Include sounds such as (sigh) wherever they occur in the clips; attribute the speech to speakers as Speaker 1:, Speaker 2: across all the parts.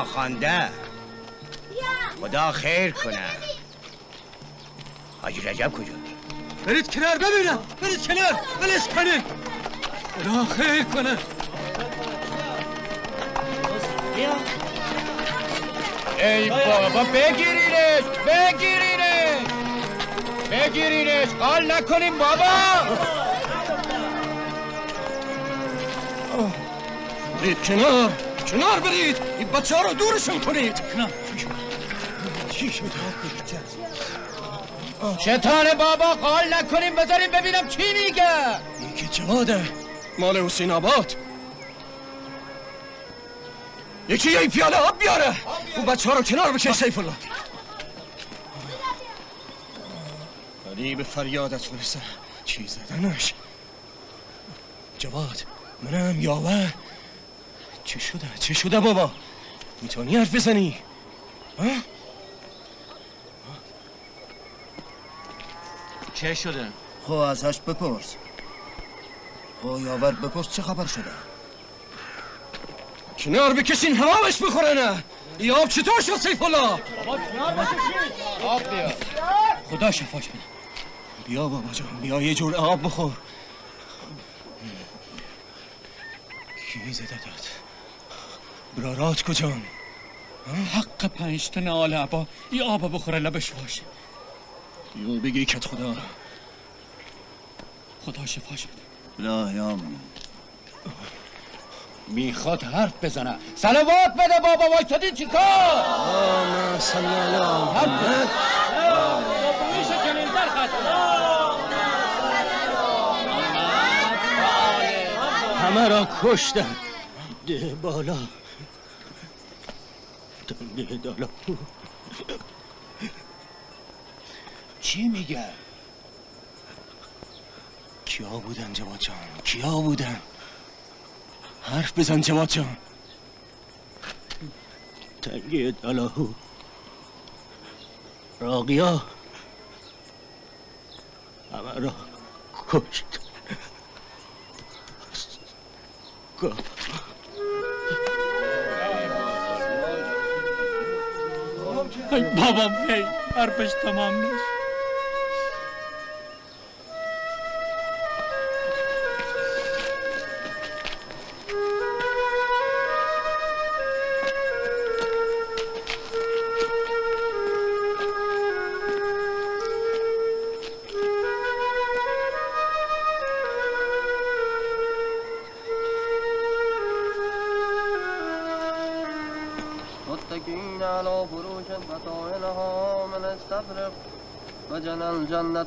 Speaker 1: ناخوانده. خدا خیر کنه. حاجی رجب کجا
Speaker 2: برید کنار ببینم. برید کنار. بلش کنید خدا خیر کنه.
Speaker 1: ای بابا بگیرینش بگیرینش. بگیرینش. حال نکنیم بابا.
Speaker 2: برید کنار. کنار برید. این بچه ها رو دورشون کنید.
Speaker 1: شیطان بابا؟ حال نکنیم بذاریم ببینم چی میگه.
Speaker 2: که جواده مال حسین آباد. یکی یه پیاله آب بیاره. اون بچه ها رو کنار بکش سیف الله. ولی به فریادت برسه. چی زدنش. جواد منم یاور چه شده؟ چه شده بابا؟ می‌تونی حرف بزنی؟ ها؟
Speaker 3: چه شده؟
Speaker 4: خب ازش بپرس. خب یاور بپرس چه خبر شده؟
Speaker 2: کنار بکشین همامش بخوره نه؟ این آب چطور شد سیف الله؟
Speaker 1: آب بیا.
Speaker 2: خدا شفاش بده بیا بابا جان بیا یه جور آب بخور. کی زده داد؟ برارات کجان؟
Speaker 3: حق پنج تا نال عبا این آب بخوره لبش باشه
Speaker 2: یو بگی کت خدا.
Speaker 3: خدا شفاش بده
Speaker 4: لا یا
Speaker 1: می‌خواد حرف بزنه. سلوات بده بابا وایستادی چیکار؟
Speaker 2: آمه صلی الله محمد همه را کشتن. ده بالا. ده (laughs) بالا
Speaker 1: چی میگه؟
Speaker 2: کیا بودن جواد جان؟ کیا بودن؟ حرف بزن جواد جان. تنگی دلاهو راقیا همه را کشت.
Speaker 3: ای بابام ای حرفش تمام نشد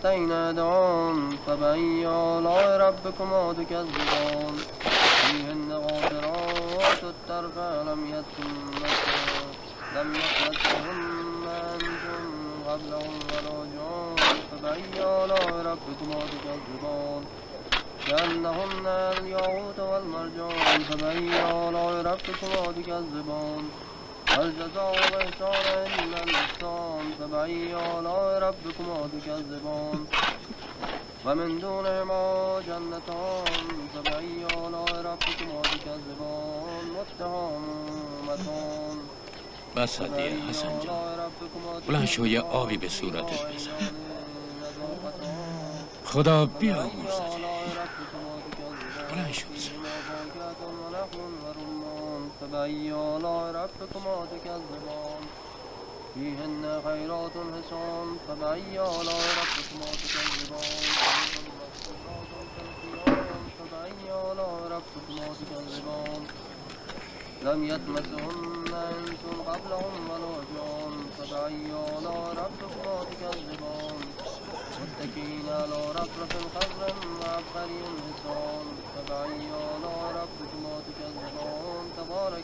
Speaker 5: الجنتين يدعون فبأي آلاء ربكما تكذبان فيهن غافرات الطرف لم يتم لم يطمثهن أنتم قبلهم ولا جان فبأي آلاء ربكما تكذبان كأنهن الياقوت والمرجان فبأي آلاء ربكما تكذبان الجزاء والإحسان إلا الإحسان فبأي آلاء ربكما تكذبان ومن دونهما جنتان فبأي آلاء ربكما تكذبان متهامتان
Speaker 3: بس دیگه حسن جان. بلند شو یه آبی به صورتت بزن. خدا بیامرزد بلند شو بزن.
Speaker 5: آلاء ربكما تكذبان فيهن خيرات حسان. آلاء ربكما تكذبان آلاء ربكما تكذبان لم يطمسهن إنس قبلهم ولا جان. آلاء ربكما تكذبان متكئين على رفرف خضر وعبقري حسان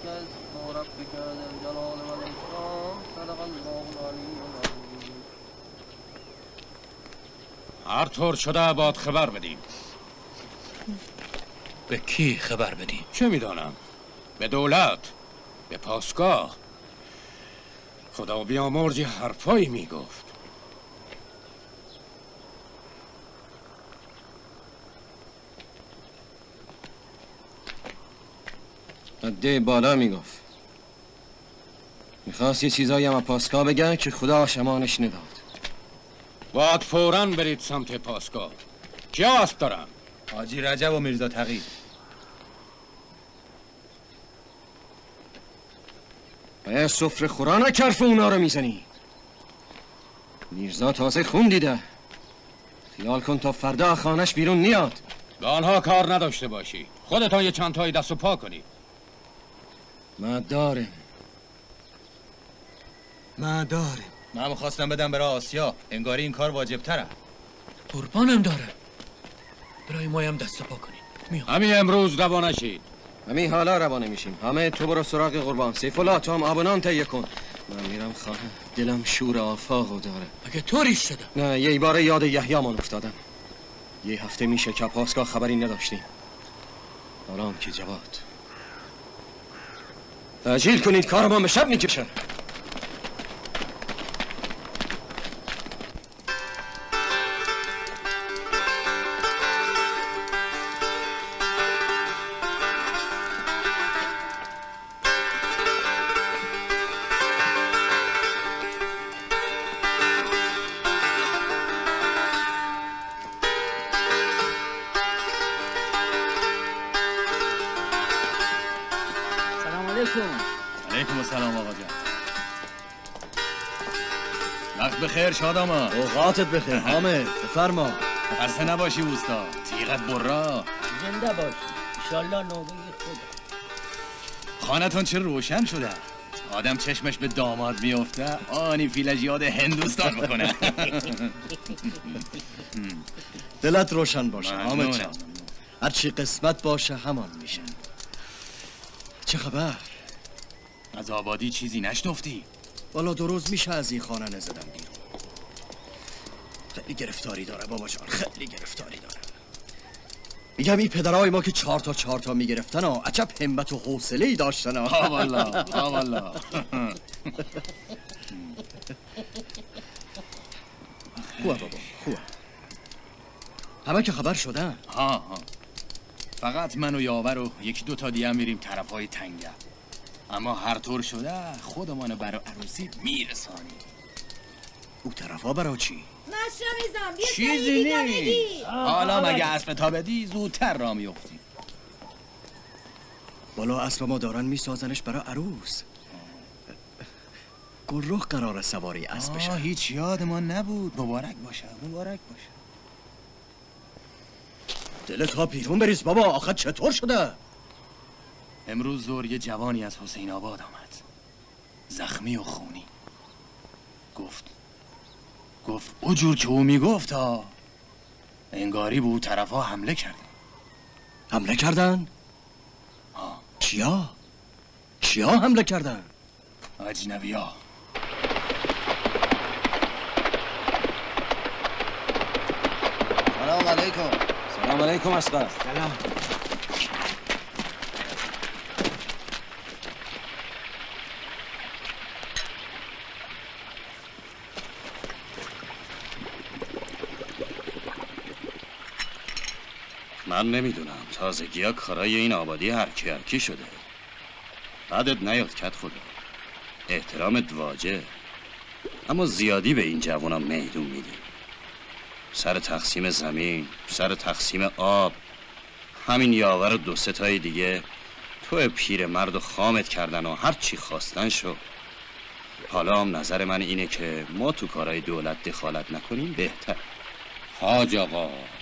Speaker 5: تبارك اسم ربك ذي الجلال والإكرام صدق الله العلي العظيم.
Speaker 3: هر طور شده باید خبر بدیم. به کی خبر بدیم؟ چه می‌دانم؟ به دولت به پاسگاه. خدا بیامرز یه حرفایی می‌گفت.
Speaker 6: عده بالا می‌گفت.
Speaker 7: می‌خواست یه چیزایی هم از پاسکا بگه که خدا شمانش نداد.
Speaker 3: باید فوراً برید سمت پاسگاه کیا اسب دارن
Speaker 1: حاجی رجب و میرزا تقی.
Speaker 7: باید سفره خورا نکرف اونا رو می‌زنی. میرزا تازه خون دیده. خیال کن تا فردا خانش بیرون نیاد.
Speaker 3: به آنها کار نداشته باشی. خودتان یه چند تایی دست و پا کنید
Speaker 7: ما دارم ما دارم
Speaker 1: من خواستم بدم برای آسیا. انگاری این کار واجب تره
Speaker 6: قربانم داره برای مایم دست و پا کنین. میام.
Speaker 3: همین امروز روانه شید.
Speaker 7: همین حالا روانه میشیم. همه تو برو سراغ قربان. سیف الله تو هم آبنان تهیه کن. من میرم خانه دلم شور آفاقو داره.
Speaker 6: اگه طوریش شده.
Speaker 7: نه یه بار یاد یحیامان افتادم. یه هفته میشه که پاسگاه خبری نداشتیم. حالا هم که جواد. تجیل کنید کارمان به شب می‌کشه
Speaker 1: بخیر شاداما
Speaker 4: اوقاتت بخیر حامد بفرما.
Speaker 1: خسته نباشی اوستا. تیغت برا.
Speaker 6: زنده باش. ایشالله نوبه خود
Speaker 1: خانتون چه روشن شده؟ آدم چشمش به داماد میفته آنی فیلج یاد هندوستان می‌کنه (laughs)
Speaker 4: دلت روشن باشه حامد. جان. هرچی قسمت باشه همان میشه. چه خبر؟
Speaker 1: از آبادی چیزی نشنفتی؟
Speaker 4: والا دو روز میشه از این خانه نزدم بیرون. خیلی گرفتاری داره بابا جان خیلی گرفتاری داره. میگم این پدرای ما که چهار تا چهار تا می‌گرفتن ها عجب همت و حوصله ای داشتن ها.
Speaker 1: آ والا آ والا
Speaker 4: خوبه بابا خوبه. همه که خبر شدن
Speaker 1: ها ها فقط من و یاور و یکی دو تا دیگه میریم طرف های تنگه. اما هر طور شده خودمان برای عروسی میرسانی
Speaker 4: او طرفا برا چی؟
Speaker 8: مشرمیزم بیا
Speaker 1: چیزی نیست. حالا مگه اسب تا بدی زودتر را میفتی
Speaker 4: بالا اسب ما دارن میسازنش برا عروس. گلرخ قرار سواری اسب بشه
Speaker 1: هیچ یادمان نبود. مبارک باشه مبارک باشه.
Speaker 4: دلت ها بیرون بریز بابا آخه چطور شده؟
Speaker 1: امروز زور یه جوانی از حسین آباد آمد. زخمی و خونی. گفت گفت او جور که او می‌گفت ها انگاری به او طرف ها حمله کردن.
Speaker 4: حمله کردن؟
Speaker 1: ها
Speaker 4: کیا؟ کیا حمله کردن؟
Speaker 1: اجنبی ها.
Speaker 4: سلام علیکم.
Speaker 7: سلام علیکم اسقر.
Speaker 9: من نمی‌دونم. تازگی ها کارای این آبادی هرکی هرکی شده. بعدت نیاد کت خدا. احترامت واجه اما زیادی به این جوونا میدون میدی سر تقسیم زمین سر تقسیم آب. همین یاور و دو سه تای دیگه. تو پیر مرد و خامت کردن و هر چی خواستن شو. حالا هم نظر من اینه که ما تو کارهای دولت دخالت نکنیم بهتر.
Speaker 3: حاج آقا.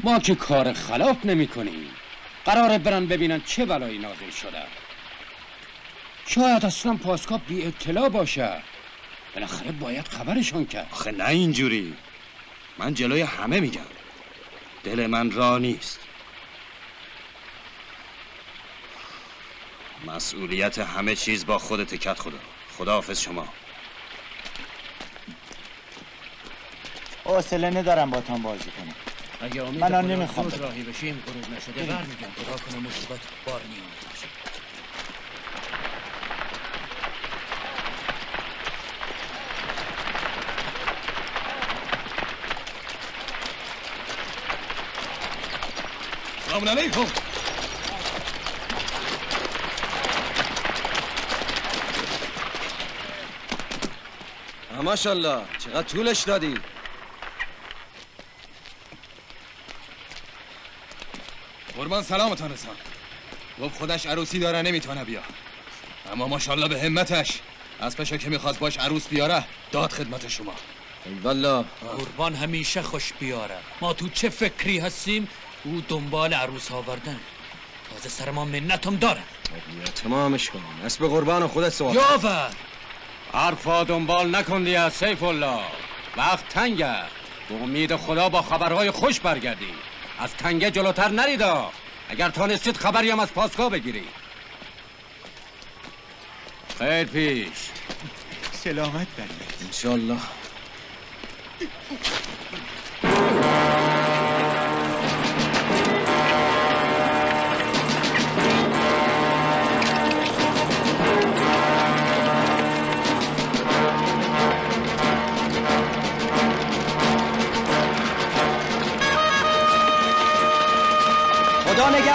Speaker 3: ما که کار خلاف نمی کنیم. قراره برن ببینن چه بلایی نازل شده. شاید اصلا پاسکا بی اطلاع باشه. بالاخره باید خبرشان کرد.
Speaker 9: آخه نه اینجوری. من جلوی همه میگم. دل من را نیست. مسئولیت همه چیز با خودت کت خدا. خداحافظ شما.
Speaker 10: حوصله ندارم با تان بازی کنم.
Speaker 6: اگه امید خدا
Speaker 10: نمی‌خوام.
Speaker 6: راهی بشیم غروب نشده. برمیگم خدا کنه مصیبت بار نیامده باشه.
Speaker 1: سلام علیکم.
Speaker 7: ماشاءالله چقدر طولش دادی.
Speaker 1: قربان سلامتان رسان گفت خودش عروسی داره نمی‌تونه بیا. اما ماشاءالله به همتش. از پشا که می‌خواست باش عروس بیاره داد خدمت شما.
Speaker 7: والله.
Speaker 2: قربان همیشه خوش بیاره. ما تو چه فکری هستیم؟ او دنبال عروس آوردن. تازه سر ما منتم داره.
Speaker 7: بیا تمامش کنیم اسب قربان خودت سوال
Speaker 2: یاور!
Speaker 3: حرفا دنبال نکن دیا سیف الله. وقت تنگه به امید خدا با خبرهای خوش برگردی. از تنگه جلوتر نریدا. اگر تانستید خبری هم از پاسگاه بگیری. خیر پیش.
Speaker 10: سلامت بری
Speaker 7: انشالله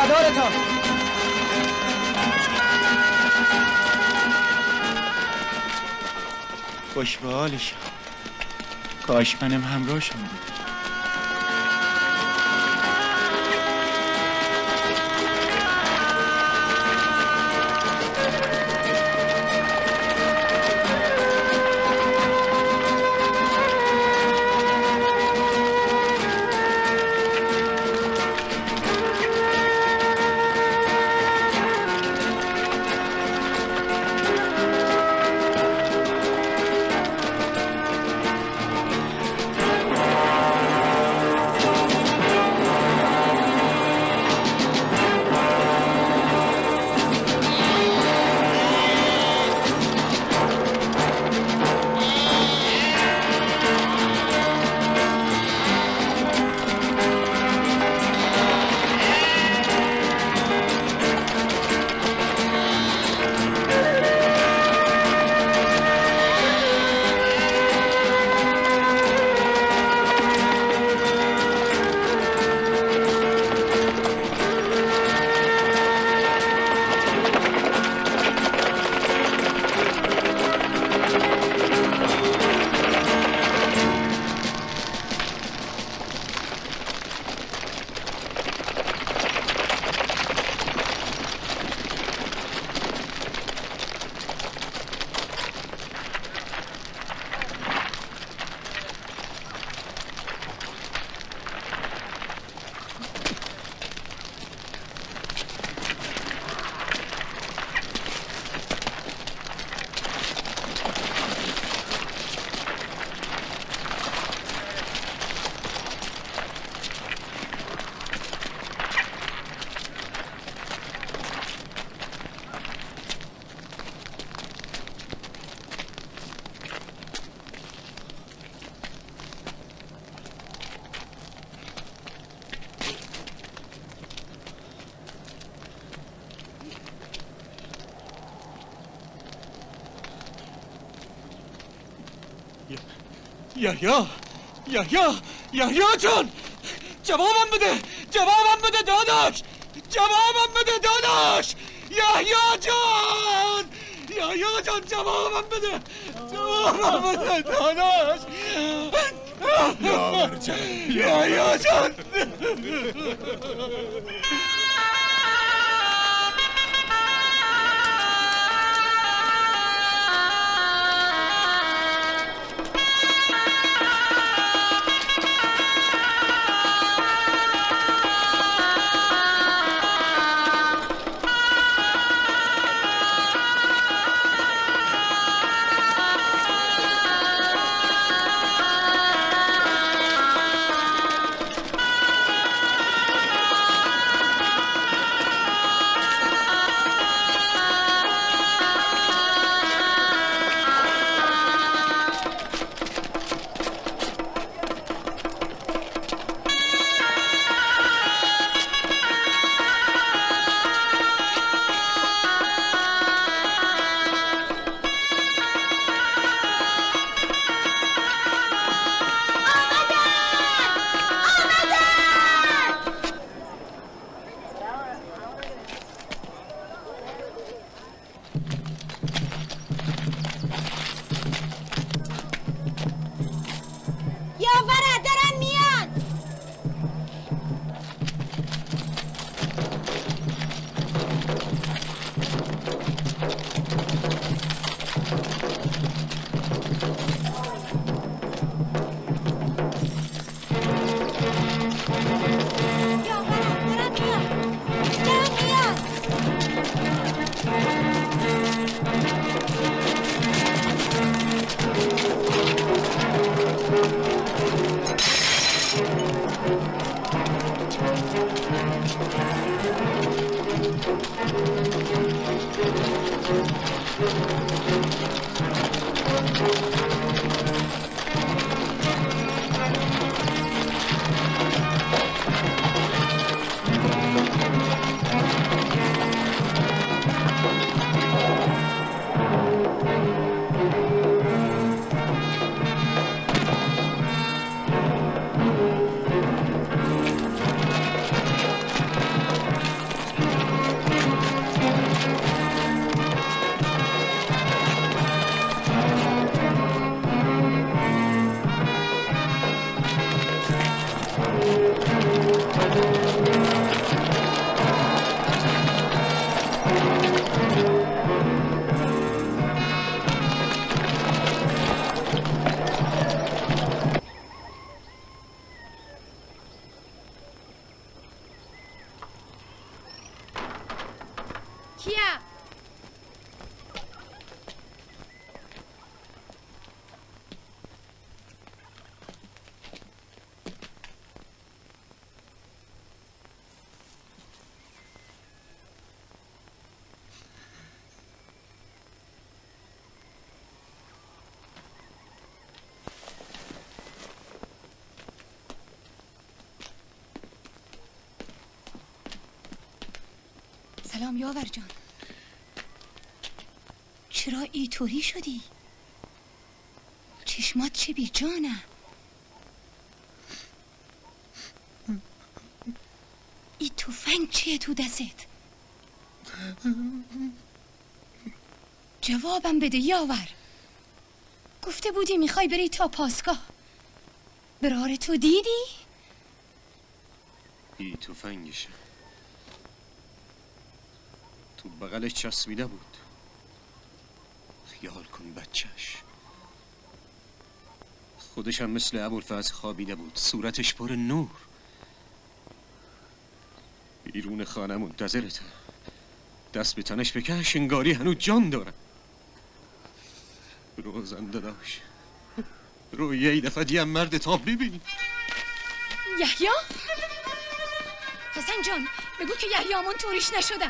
Speaker 11: خدا نگهدارتان
Speaker 10: خوش به حالش کاش منم همراهشون بود
Speaker 2: یحیا یحیا یحیا جان جوابم بده جوابم بده داداش جوابم بده داداش یحیا جان یحیا جان جوابم بده! جوابم بده داداش یحیا جان
Speaker 8: کیه سلام یاور جان چرا اینطوری شدی؟ چشمات چه بی جانه ای توفنگ چیه تو دستت؟ جوابم بده یاور گفته بودی می‌خوای بری تا پاسگاه برار تو دیدی؟
Speaker 2: ای تفنگشه تو بغلش چسبیده بود. خیال کن بچهش. خودش هم مثل ابوالفضل خوابیده بود. صورتش پر نور. بیرون خانه منتظرته دست به تنش بکش انگاری هنوز جان داره. رو زنده داشت رو یه دفعه دیم مرد تا ببین
Speaker 8: یحیی؟ حسن جان بگو که یحیامون توریش نشده.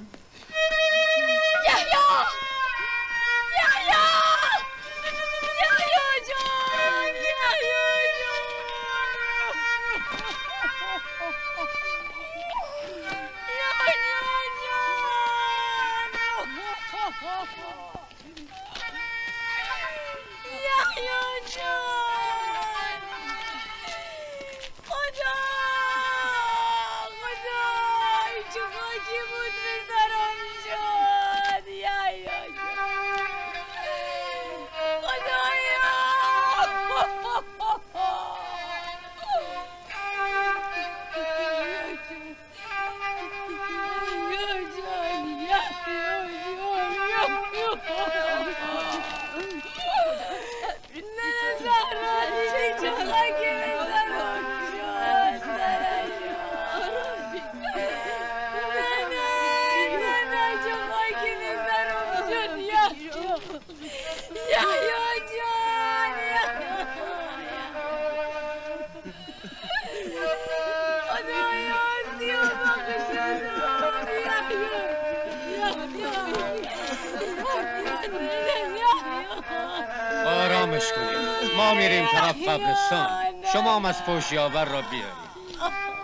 Speaker 3: از پوشیاور را بیارید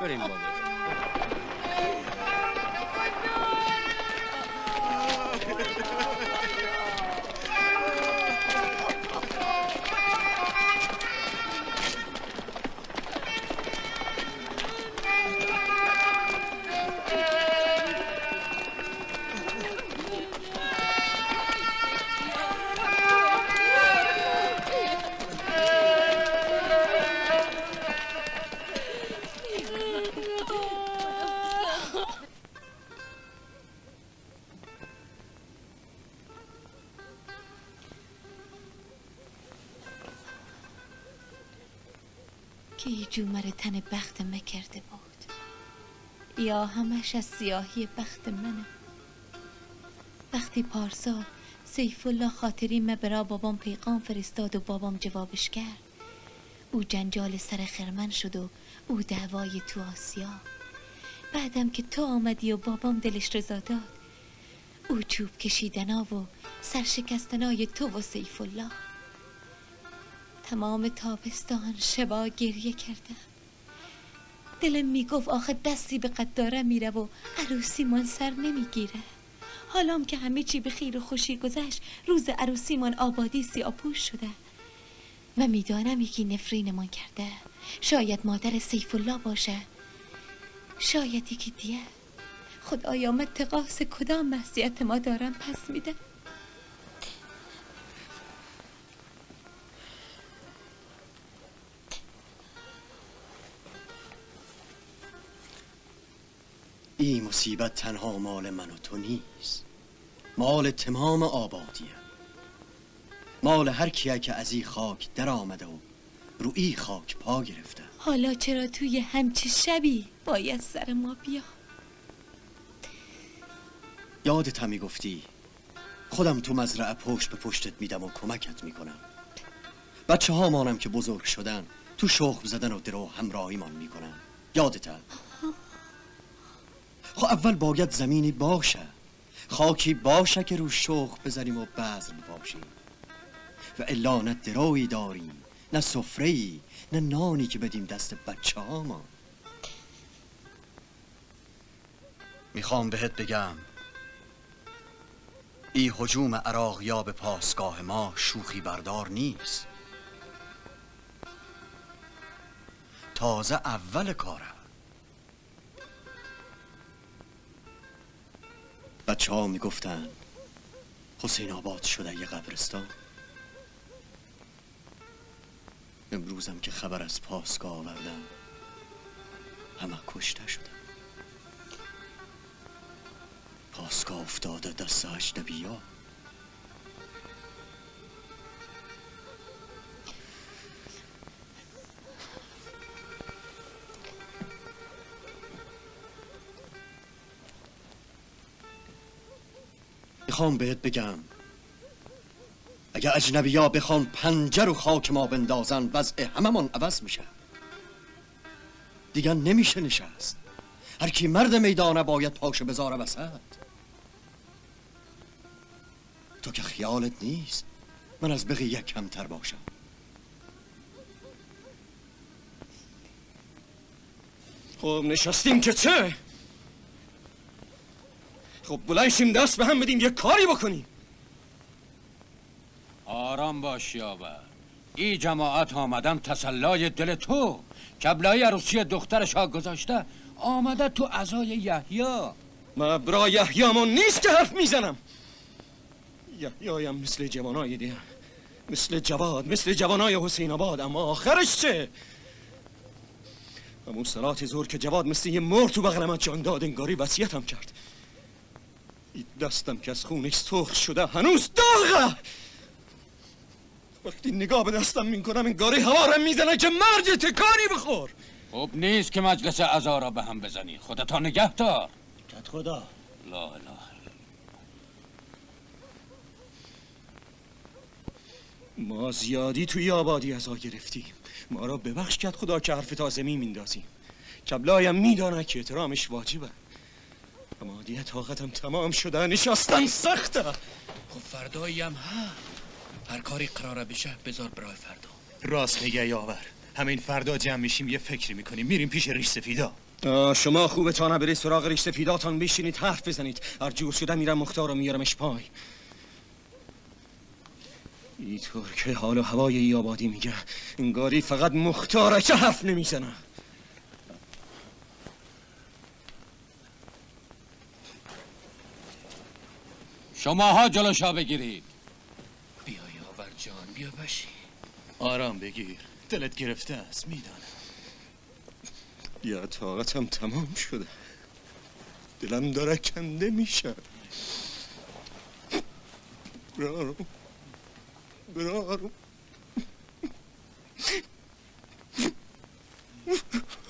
Speaker 3: بریم بابا.
Speaker 8: که تن بخت کرده بود. یا همش از سیاهی بخت منه. وقتی پارسا سیف الله خاطری مبرا بابام پیغام فرستاد و بابام جوابش کرد او جنجال سر خرمن شد و او دعوای تو آسیا. بعدم که تو آمدی و بابام دلش رضا داد
Speaker 12: او چوب کشیدنا و سرشکستنای تو و سیف الله. تمام تابستان شبا گریه کردم. دلم می‌گفت آخه دستی به قداره میره و عروسیمان سر نمی‌گیره. حالام که همه چی به خیر و خوشی گذشت روز عروسیمان آبادی سیاپوش شده. و می‌دانم یکی نفرینمان کرده. شاید مادر سیف الله باشه. شاید یکی دیه خدایا من تقاس کدام مسیحت ما دارم پس میده؟
Speaker 4: این مصیبت تنها مال من و تو نیست. مال تمام آبادیه. مال هر کیه که از این خاک در آمده و رو ای خاک پا گرفته.
Speaker 12: حالا چرا توی همچی شبی باید سر ما بیا؟
Speaker 4: یادت همی گفتی خودم تو مزرعه پشت به پشتت میدم و کمکت می‌کنم. بچه ها مانم که بزرگ شدن تو شخم زدن و درو همراهیمان می‌کنن. یادته خب اول باید زمینی باشه. خاکی باشه که رو شخ بزنیم و بذر باشیم. و الا نه دروی داریم نه سفره نه نانی که بدیم دست بچه ها می‌خوام بهت بگم ای حجوم عراق یا به پاسگاه ما شوخی بردار نیست. تازه اول کاره بچه ها می‌گفتن حسین آباد شده یه قبرستان. امروزم که خبر از پاسگاه آوردم همه کشته شدن پاسگاه افتاده دست اجنبی می‌خوام بهت بگم. اگه اجنبی ها بخوان پنجر و خاک ما بندازن وضع هممون عوض میشه. دیگه نمیشه نشست. هر کی مرد میدانه باید پاشه بذاره وسط. تو که خیالت نیست من از بقیه کمتر باشم.
Speaker 2: خب نشستیم که چه؟ خب بلنشیم دست به هم بدیم یه کاری بکنیم.
Speaker 3: آرام باش یاور. ای جماعت آمدن تسلای دل تو. کبلای عروسی دخترش ها گذاشته آمده تو ازای یحیی.
Speaker 2: مبرا یحیامون نیست که حرف می‌زنم. یحیایم مثل جوانای دیگه. مثل جواد مثل جوانای حسین آباد اما آخرش چه؟ همون سرات زور که جواد مثل یه مر تو بغلم جان داد انگاری وصیتم کرد. دستم که از خونش سرخ شده هنوز داغه. وقتی نگاه به دستم می‌کنم انگاری هوارم می‌زنه که مرگ تکانی بخور.
Speaker 3: خوب نیست که مجلس ازا را به هم بزنی. خودتا نگه دار.
Speaker 4: کت خدا.
Speaker 3: لا اله
Speaker 2: ما زیادی توی آبادی ازا گرفتیم. ما را ببخش کرد خدا که حرف تازه می میندازیم کبلایم میدانه که احترامش واجبه. اما دیگه طاقتم تمام شده نشستن سخته!
Speaker 6: خب فردایی هم ها هر کاری قراره بشه بذار برای فردا.
Speaker 1: راست میگه یاور همین فردا جمع میشیم یه فکری می‌کنیم. میریم پیش ریش سفیدا.
Speaker 2: آه، شما خوبه تا نبری سراغ ریش سفیداتان بشینید حرف بزنید. هر جور شده میرم مختار رو میارمش پای. اینطور که حال و هوای ای آبادی میگه انگاری فقط مختاره که حرف نمی‌زنه.
Speaker 3: شماها جلوشا بگیرید.
Speaker 6: بیا یاور جان بیا بشی
Speaker 1: آرام بگیر. دلت گرفته است می‌دانم.
Speaker 2: یا طاقتم تمام شده. دلم داره کنده میشه. برارو. برارو.
Speaker 13: دعاتان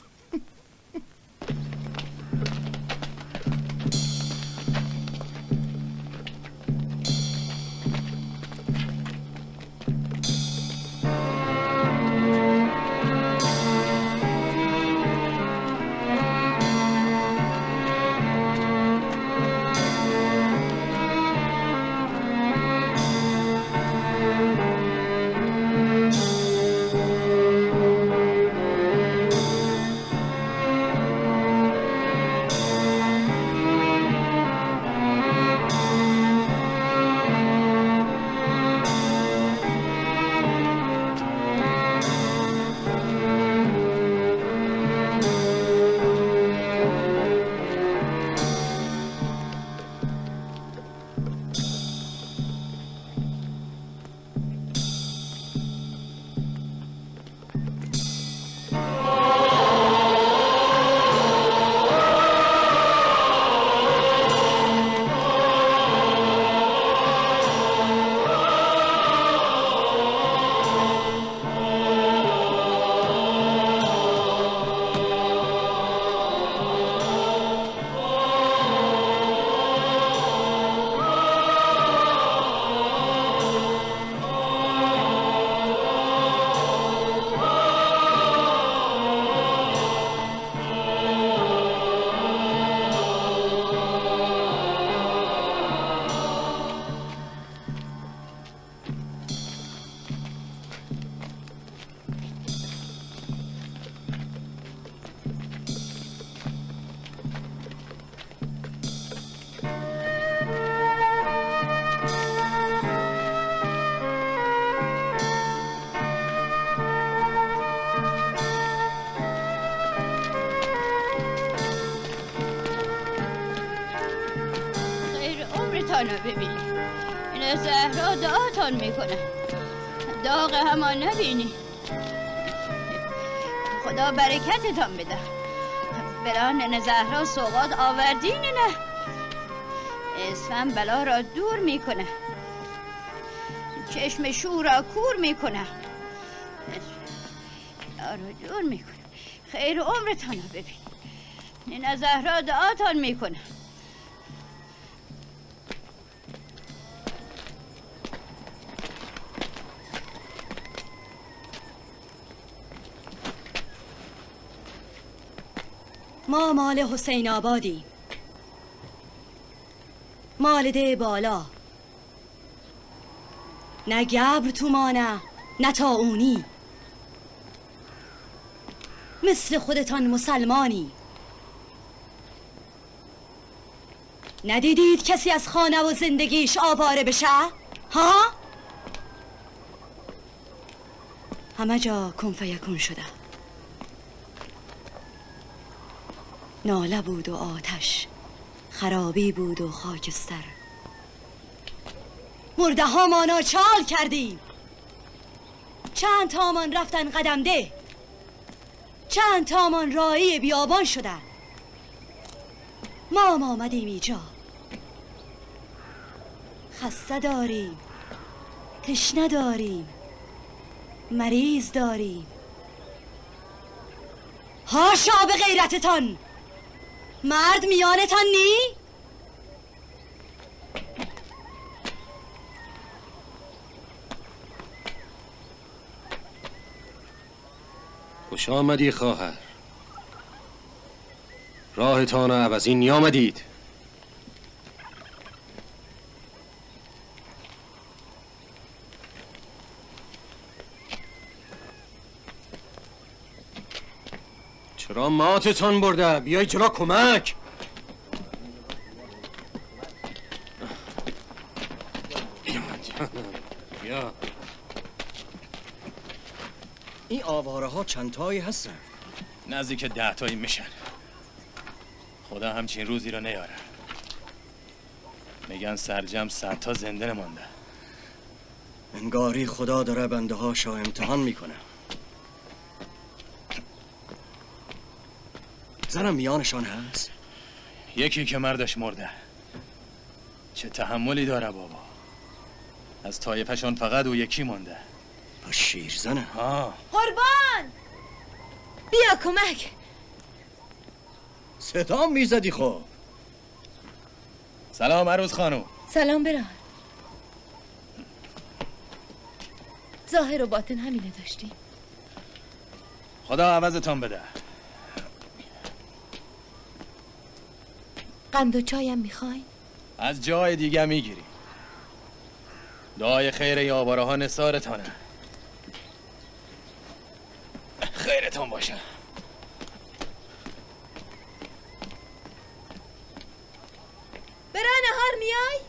Speaker 13: دعاتان می‌کنه. داغ همان نبینی. خدا برکتتان بده. بران زهرا سوقات آوردین نه. اسفن بلا را دور می‌کنه. چشم شور را کور می‌کنه. را دور می‌کنه. خیر عمرتان رو ببین. نن زهرا دعاتان می‌کنه.
Speaker 14: مال حسین آبادی. مال ده بالا. نه گبر تو مانه نه تاونی مثل خودتان مسلمانی. ندیدید کسی از خانه و زندگیش آواره بشه؟ ها؟ همه جا کن فیکون شده. ناله بود و آتش. خرابی بود و خاکستر. مرده ها ما ناچال کردیم. چند تامان رفتن قدم ده چند تامان رایی بیابان شدن. ما هم آمدیم ایجا خسته داریم. تشنه داریم. مریض داریم. هاشا به غیرتتان. مرد میانتان نی؟
Speaker 2: خوش آمدی خواهر راهتان عوضی نیامدید چرا ماتتان برده. بیای چرا کمک. بیا.
Speaker 4: این آواره ها چند تایی هستن؟
Speaker 1: نزدیک ده تایی میشن. خدا همچین روزی رو نیاره. میگن سرجم صد تا زنده نمانده
Speaker 4: انگاری خدا داره بنده هاشو امتحان می‌کنه. زنم میانشان هست؟
Speaker 1: یکی که مردش مرده. چه تحملی داره بابا. از طایفشان فقط او یکی مانده.
Speaker 4: با شیر زنه
Speaker 1: ها
Speaker 14: قربان! بیا کمک!
Speaker 4: صدا می‌زدی خب.
Speaker 1: سلام عروس خانم.
Speaker 12: سلام بران ظاهر و باطن همینه داشتیم
Speaker 1: خدا عوضتان بده.
Speaker 12: قند و چایم می‌خواین
Speaker 1: از جای دیگه می‌گیری. دعای خیر یاباره ها نثارتانه خیرتان باشه.
Speaker 14: برای نهار میای؟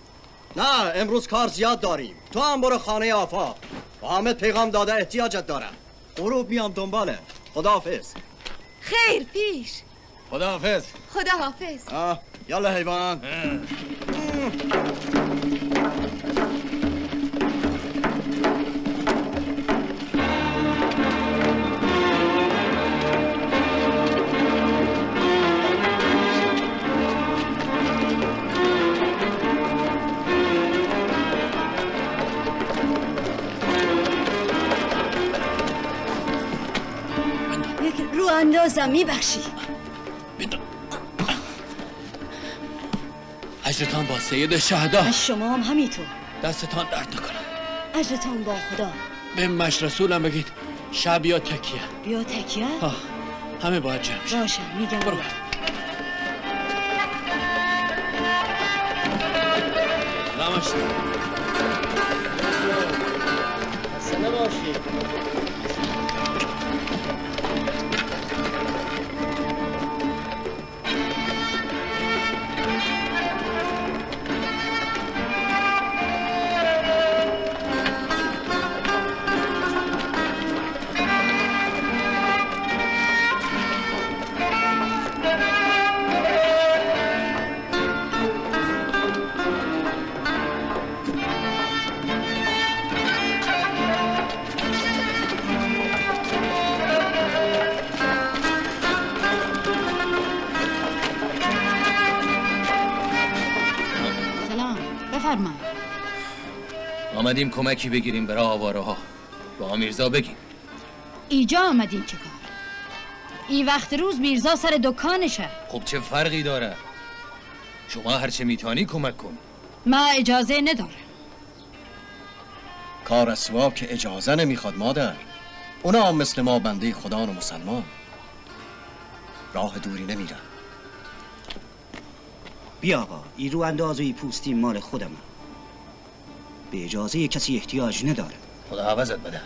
Speaker 4: نه امروز کار زیاد داریم. تو هم برو خانه آفا. با حامد پیغام داده احتیاجت دارم. غروب میام دنباله. خداحافظ.
Speaker 14: خیر پیش.
Speaker 1: خداحافظ.
Speaker 14: خدا
Speaker 4: یالا حیوان
Speaker 14: رو اندازم میبخشی.
Speaker 6: اجرتان با سید شهدا.
Speaker 14: از شما هم همینطور.
Speaker 6: دستتان درد نکنه.
Speaker 14: اجرتان با خدا.
Speaker 6: به مش رسولم بگید شب یا تکیه؟
Speaker 14: بیا تکیه؟
Speaker 6: آه همه باید جمع شد
Speaker 14: باشه میگم.
Speaker 6: برو. دمش آمدیم کمکی بگیریم برای آواره ها با میرزا بگیم
Speaker 14: ایجا آمدین چه کار؟ این وقت روز میرزا سر دکانشه.
Speaker 6: خب چه فرقی داره؟ شما هرچه میتانی کمک کن.
Speaker 14: ما اجازه نداره
Speaker 4: کار اسوا که اجازه نمی‌خواد مادر. اونا هم مثل ما بنده خدا و مسلمان. راه دوری نمیرن.
Speaker 15: بیا آقا این رو انداز و این پوستی مال خودم به اجازه کسی احتیاج نداره.
Speaker 6: خدا عوضت بده.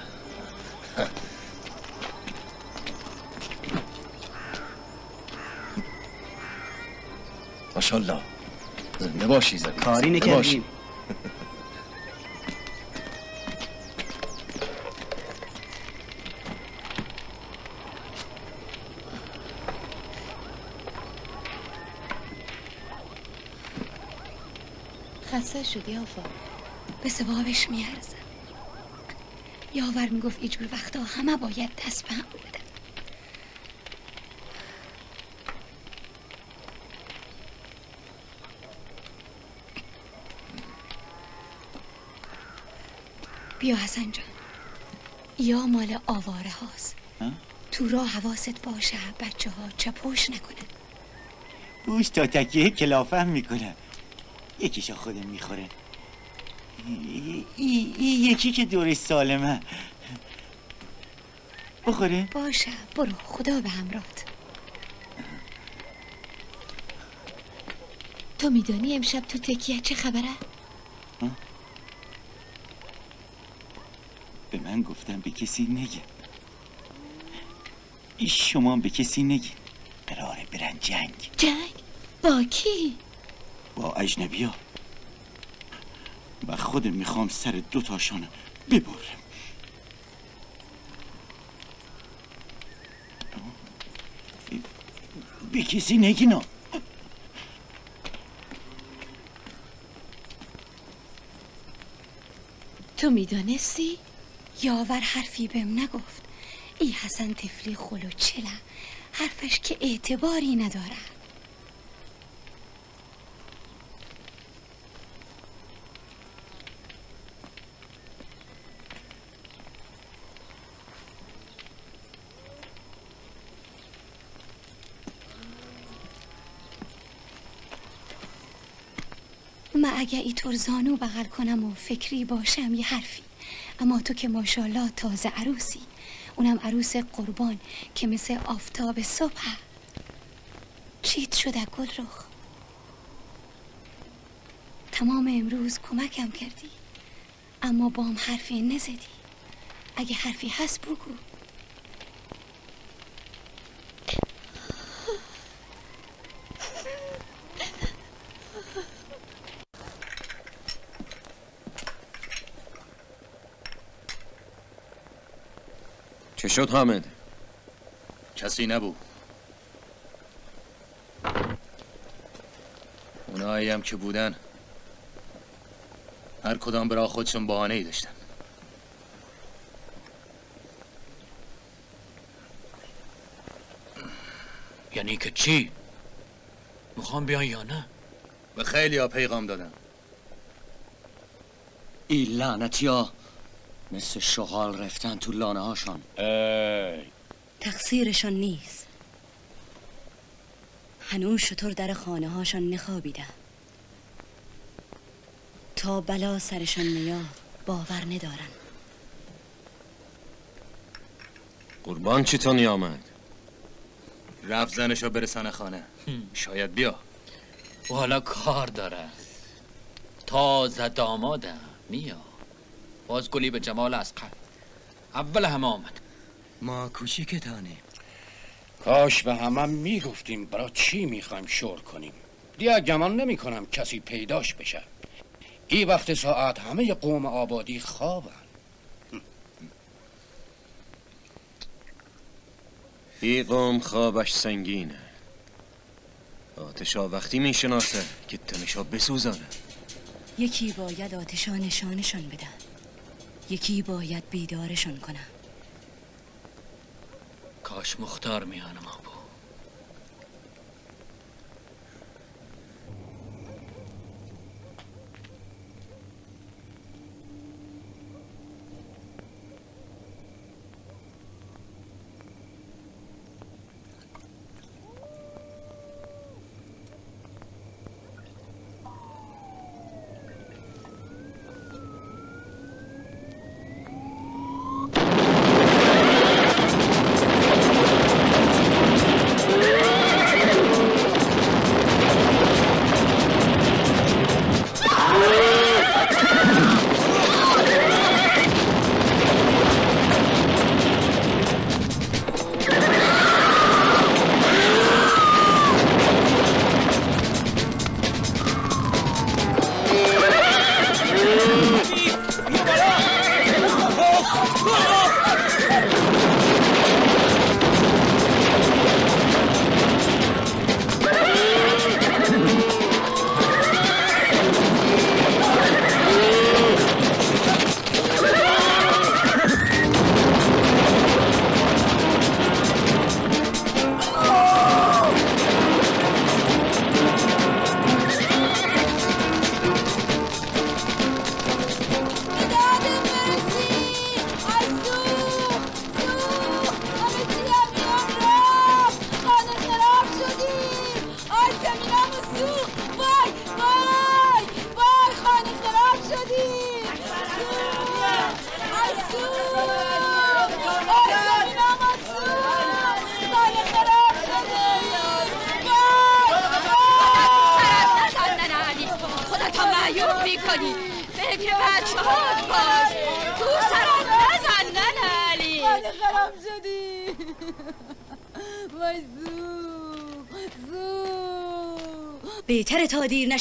Speaker 4: ماشاءالله. زنده باشی زنده
Speaker 15: کاری. نکردیم
Speaker 12: خسته شدی آفا.
Speaker 16: به سوابش میارزم یاور می‌گفت اینجور وقتا همه باید دست به هم بدن. بیا حسن جان. یا مال آواره هاست. تو راه حواست باشه بچه ها چپوش نکنن.
Speaker 10: بوش تا تکیه کلافه می‌کنم یکیشو خودم می‌خوره این یکی که دورش سالمه. بخوره
Speaker 16: باشه برو خدا به همراهت.
Speaker 12: تو میدانی امشب تو تکیه چه خبره؟
Speaker 10: به من گفتم به کسی نگه. این شما به کسی نگی قراره برن جنگ.
Speaker 12: جنگ؟ با کی؟
Speaker 10: با اجنبی ها و خودم می‌خوام سر دو تاشانو ببرم. به کسی نگینا
Speaker 12: تو می‌دانستی؟
Speaker 16: یاور حرفی بهم نگفت. ای حسن تفلی خلو چله حرفش که اعتباری نداره من اگه اینطور زانو بغل کنم و فکری باشم یه حرفی. اما تو که ماشاءالله تازه عروسی. اونم عروس قربان که مثل آفتاب صبح چیت شده گل رخ؟ تمام امروز کمکم کردی. اما با هم حرفی نزدی. اگه حرفی هست بگو.
Speaker 9: شد حامد؟
Speaker 1: کسی نبود اونایی هم که بودن هر کدام برا خودشون بهانه ای داشتن
Speaker 6: یعنی که چی؟ می‌خوام بیان یا نه؟
Speaker 1: به خیلی ها پیغام دادم
Speaker 4: این لعنتی ها مثل شغال رفتن تو لانه هاشان
Speaker 14: تقصیرشان نیست. هنوز شطور در خانه هاشان نخوابیده تا بلا سرشان نیاد باور ندارن.
Speaker 9: قربان چی تانی آمد؟
Speaker 1: رفت زنشو برسنه خانه. شاید بیا.
Speaker 6: و حالا کار داره. تازه داماده میا باز گلی به جمال از اول همه آمد.
Speaker 15: ما کوچیکتانه
Speaker 3: کاش به همه می‌گفتیم برای چی می‌خوایم شور کنیم. دیگه گمان نمی کنم کسی پیداش بشه. این وقت ساعت همه قوم آبادی خوابن.
Speaker 9: این قوم خوابش سنگینه. آتشا وقتی می‌شناسه که تنشا بسوزانه.
Speaker 14: یکی باید آتشا نشانشان بدن. یکی باید بیدارشان کنن
Speaker 6: کاش مختار میان ما بود.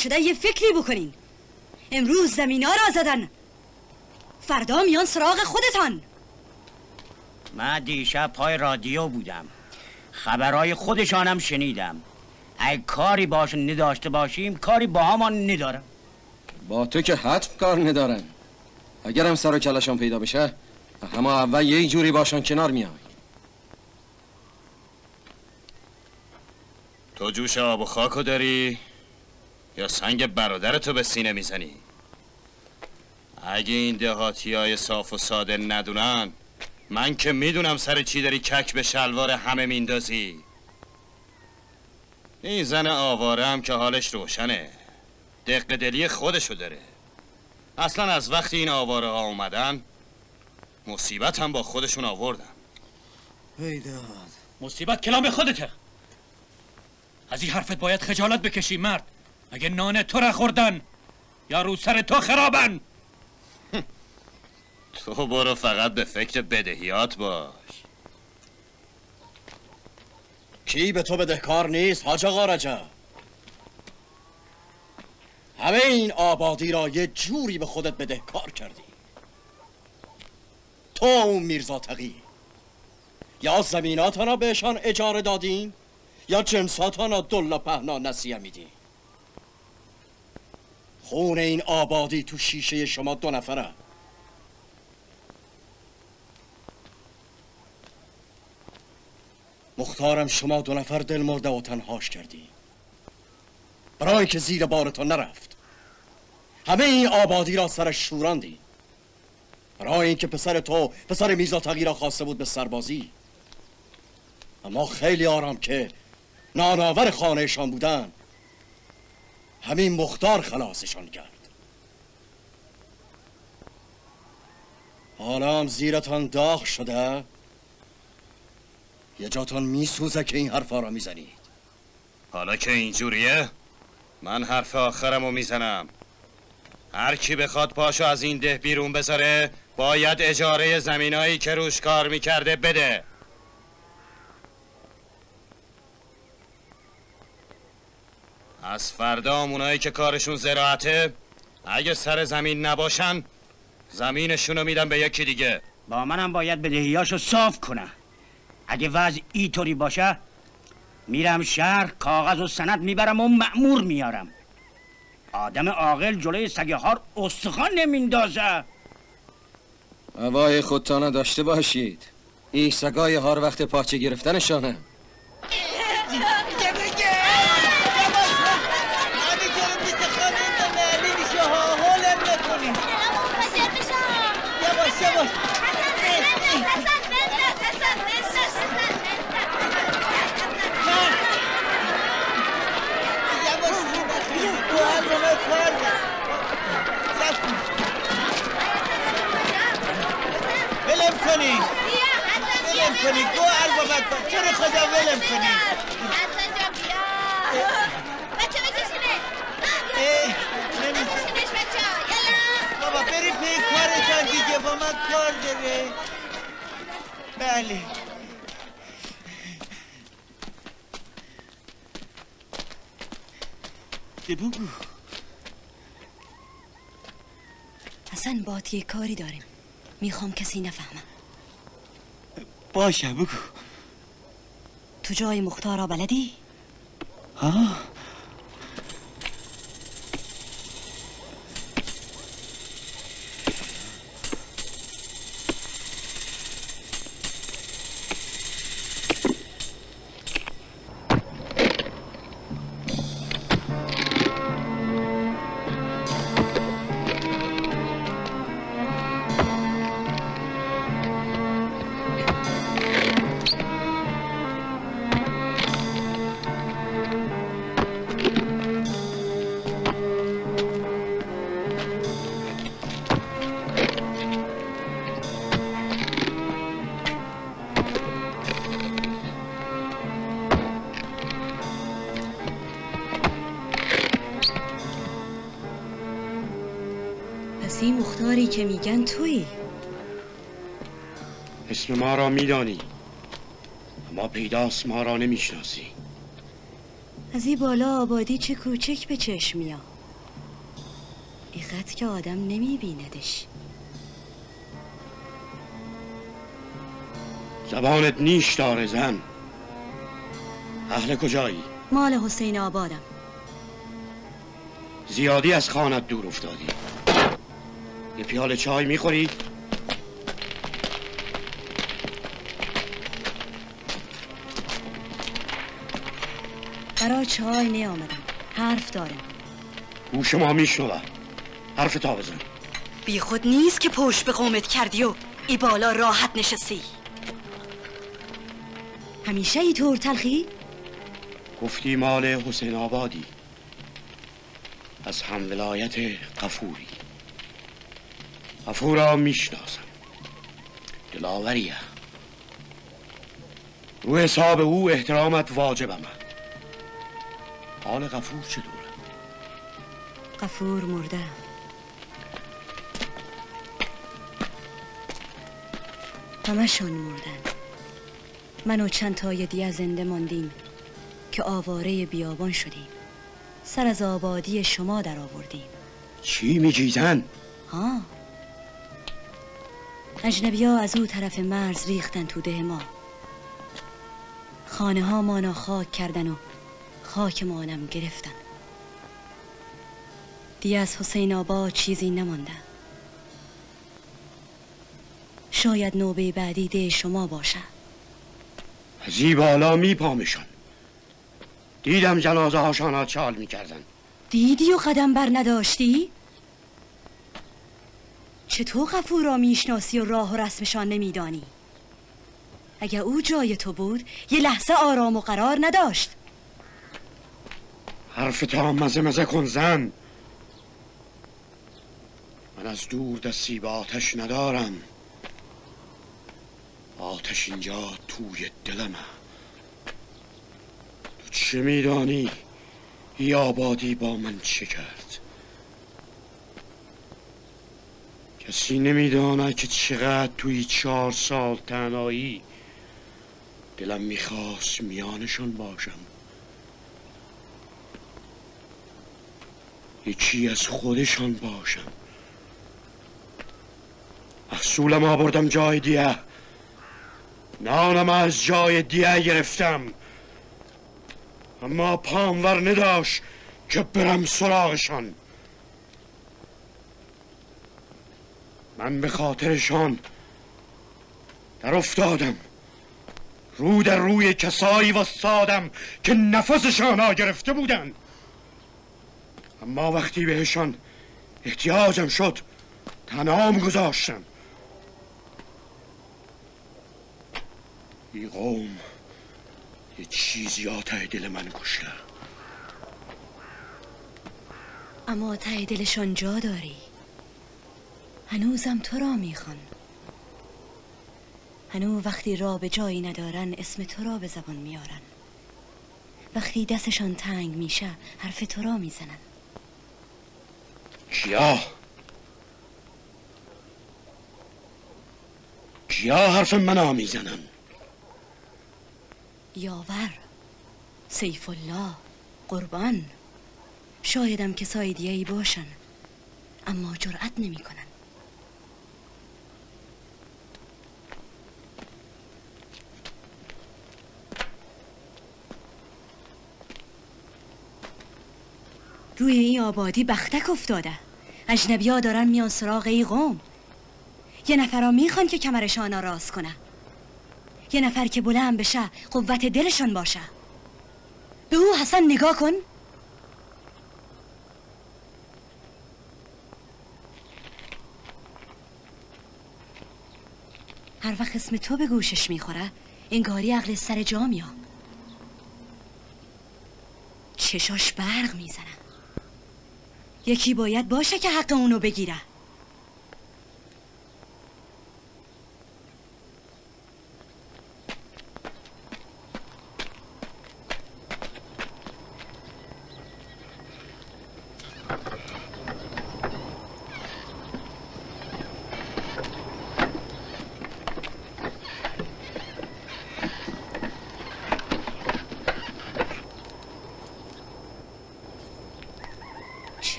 Speaker 14: نشده یه فکری بکنین امروز زمین ها را زدن. فردا میان سراغ خودتان.
Speaker 15: من دیشب پای رادیو بودم. خبرهای خودشانم شنیدم. اگه کاری باش نداشته باشیم کاری با همان ندارم.
Speaker 2: با تو که حتم کار ندارن اگرم سر و کلشان پیدا بشه همه اول یه جوری باشان کنار میای.
Speaker 9: تو جوش آب و خاکو داری؟ یا سنگ برادرتو به سینه می‌زنی؟ اگه این دهاتی های صاف و ساده ندونن من که می‌دونم سر چی داری کک به شلوار همه میندازی. این زن آواره هم که حالش روشنه. دق دلی خودشو داره. اصلا از وقتی این آواره ها اومدن مصیبت هم با خودشون آوردن.
Speaker 6: داد مصیبت کلام خودته. از این حرفت باید خجالت بکشی مرد. اگه نان تو را خوردن یا رو سر تو خرابن.
Speaker 9: تو برو فقط به فکر بدهیات باش.
Speaker 4: کی به تو بدهکار نیست حاج آقا رجب همه این آبادی را یه جوری به خودت بدهکار کردی. تو اون میرزا تقی. یا زمیناتان را بهشان اجاره دادین یا جنساتان را دلا پهنا نسیه میدین خون این آبادی تو شیشه شما دو نفره. مختارم شما دو نفر دل مرده و تنهاش کردی. برای که زیر بارتان نرفت. همه این آبادی را سرش شوراندی. برای اینکه پسر تو پسر میزا تغییر را خواسته بود به سربازی. اما خیلی آرام که ناناور خانهشان بودن. همین مختار خلاصشان کرد. حالا هم زیرتان داغ شده؟ یه جاتان میسوزه که این حرفا را می‌زنید.
Speaker 9: حالا که اینجوریه من حرف آخرم رو می‌زنم. هر کی بخواد پاشو از این ده بیرون بذاره باید اجاره زمینایی که روش کار می‌کرده بده. از فردا اونایی که کارشون زراعته اگه سر زمین نباشن زمینشونو میدن به یکی دیگه.
Speaker 15: با منم باید بدهیاشو صاف کنه اگه وضع اینطوری باشه میرم شهر کاغذ و سند می‌برم و مأمور میارم. آدم عاقل جلوی سگه هار استخوان نمیندازه.
Speaker 2: هوای خودتانه داشته باشید. این سگای هار وقت پاچه گرفتنشانه. (laughs)
Speaker 17: کنی؟ ولم کنی. گو البابت کن چرا خدا ولم کنی؟
Speaker 13: بچه بکشینه بکشینش بچه یلا
Speaker 17: بابا بری پی کارتان دیگه با من کار داره. بله.
Speaker 14: بگو حسن بات یه کاری داریم. می‌خوام کسی نفهمم
Speaker 10: باشه بگو
Speaker 14: تو جای مختارا بلدی؟
Speaker 10: ها
Speaker 14: که میگن تویی.
Speaker 18: اسم ما را میدانی. اما پیداست ما را نمی‌شناسی.
Speaker 14: از این بالا آبادی چه کوچک به چشم میاد. این خط که آدم نمیبیندش.
Speaker 18: زبانت نیش داره زن. اهل کجایی؟
Speaker 14: مال حسین آبادم.
Speaker 18: زیادی از خانت دور افتادی. یه پیاله چای می‌خوری؟
Speaker 14: برای چای نیامدم. حرف دارم.
Speaker 18: گوش ما میشنوه. حرف تا بزن.
Speaker 14: بی خود نیست که پشت به قومت کردی و ای بالا راحت نشستی. همیشه ای طور تلخی؟
Speaker 18: گفتی مال حسین آبادی. از هم ولایت قفوری. قفورا می‌شناسم. دلاوریه. رو حساب او احترامت واجبم حال قفور چطوره؟
Speaker 14: قفور مرده. همشون مردن. من و چند تای دیگه زنده ماندیم که آواره بیابان شدیم. سر از آبادی شما در آوردیم
Speaker 18: چی میگی زن؟
Speaker 14: ها؟ اجنبی ها از او طرف مرز ریختن تو ده ما. خانه ها مانا خاک کردن و خاک مانم گرفتن. دیگه از حسین آباد چیزی نمانده. شاید نوبه بعدی ده شما باشه.
Speaker 18: از این بالا میپامشان دیدم جنازه هاشان چال می‌کردن.
Speaker 14: دیدی و قدم بر نداشتی؟ چطور غفور را می‌شناسی و راه و رسمشان نمیدانی؟ اگر او جای تو بود یه لحظه آرام و قرار نداشت.
Speaker 18: حرف تا مزه مزه کن زن. من از دور دستی به آتش ندارم. آتش اینجا توی دلمه. تو چه میدانی؟ ای آبادی با من چه کرد؟ کسی نمی‌داند که چقدر توی چهار سال تنهایی دلم می‌خواست میانشان باشم. یکی از خودشان باشم. محصولم آوردم جای دیه نانم از جای دیه گرفتم. اما پامور نداشت که برم سراغشان. من به خاطرشان در افتادم. رو در روی کسایی وستادم که نفسشان گرفته بودند اما وقتی بهشان احتیاجم شد تنام گذاشتم. این قوم یه چیزی آته دل من کشته
Speaker 14: اما ته دلشان جا داری. هنوزم تو را می‌خوان. هنوز وقتی را به جایی ندارن اسم تو را به زبان میارن. وقتی دستشان تنگ میشه حرف تو را می‌زنن.
Speaker 18: کیا؟ کیا حرف منو می‌زنن؟
Speaker 14: یاور سیف الله قربان. شایدم کسای دیگه ای باشن اما جرأت نمی‌کنن. روی این آبادی بختک افتاده. اجنبی ها دارن میان سراغ ای قوم. یه نفرا می‌خوان که کمرشان راست کنه. یه نفر که بلند بشه قوت دلشان باشه. به او حسن نگاه کن. هر وقت اسم تو به گوشش می‌خوره انگاری عقل سر جا میاد. چشاش برق می‌زنه. یکی باید باشه که حق اونو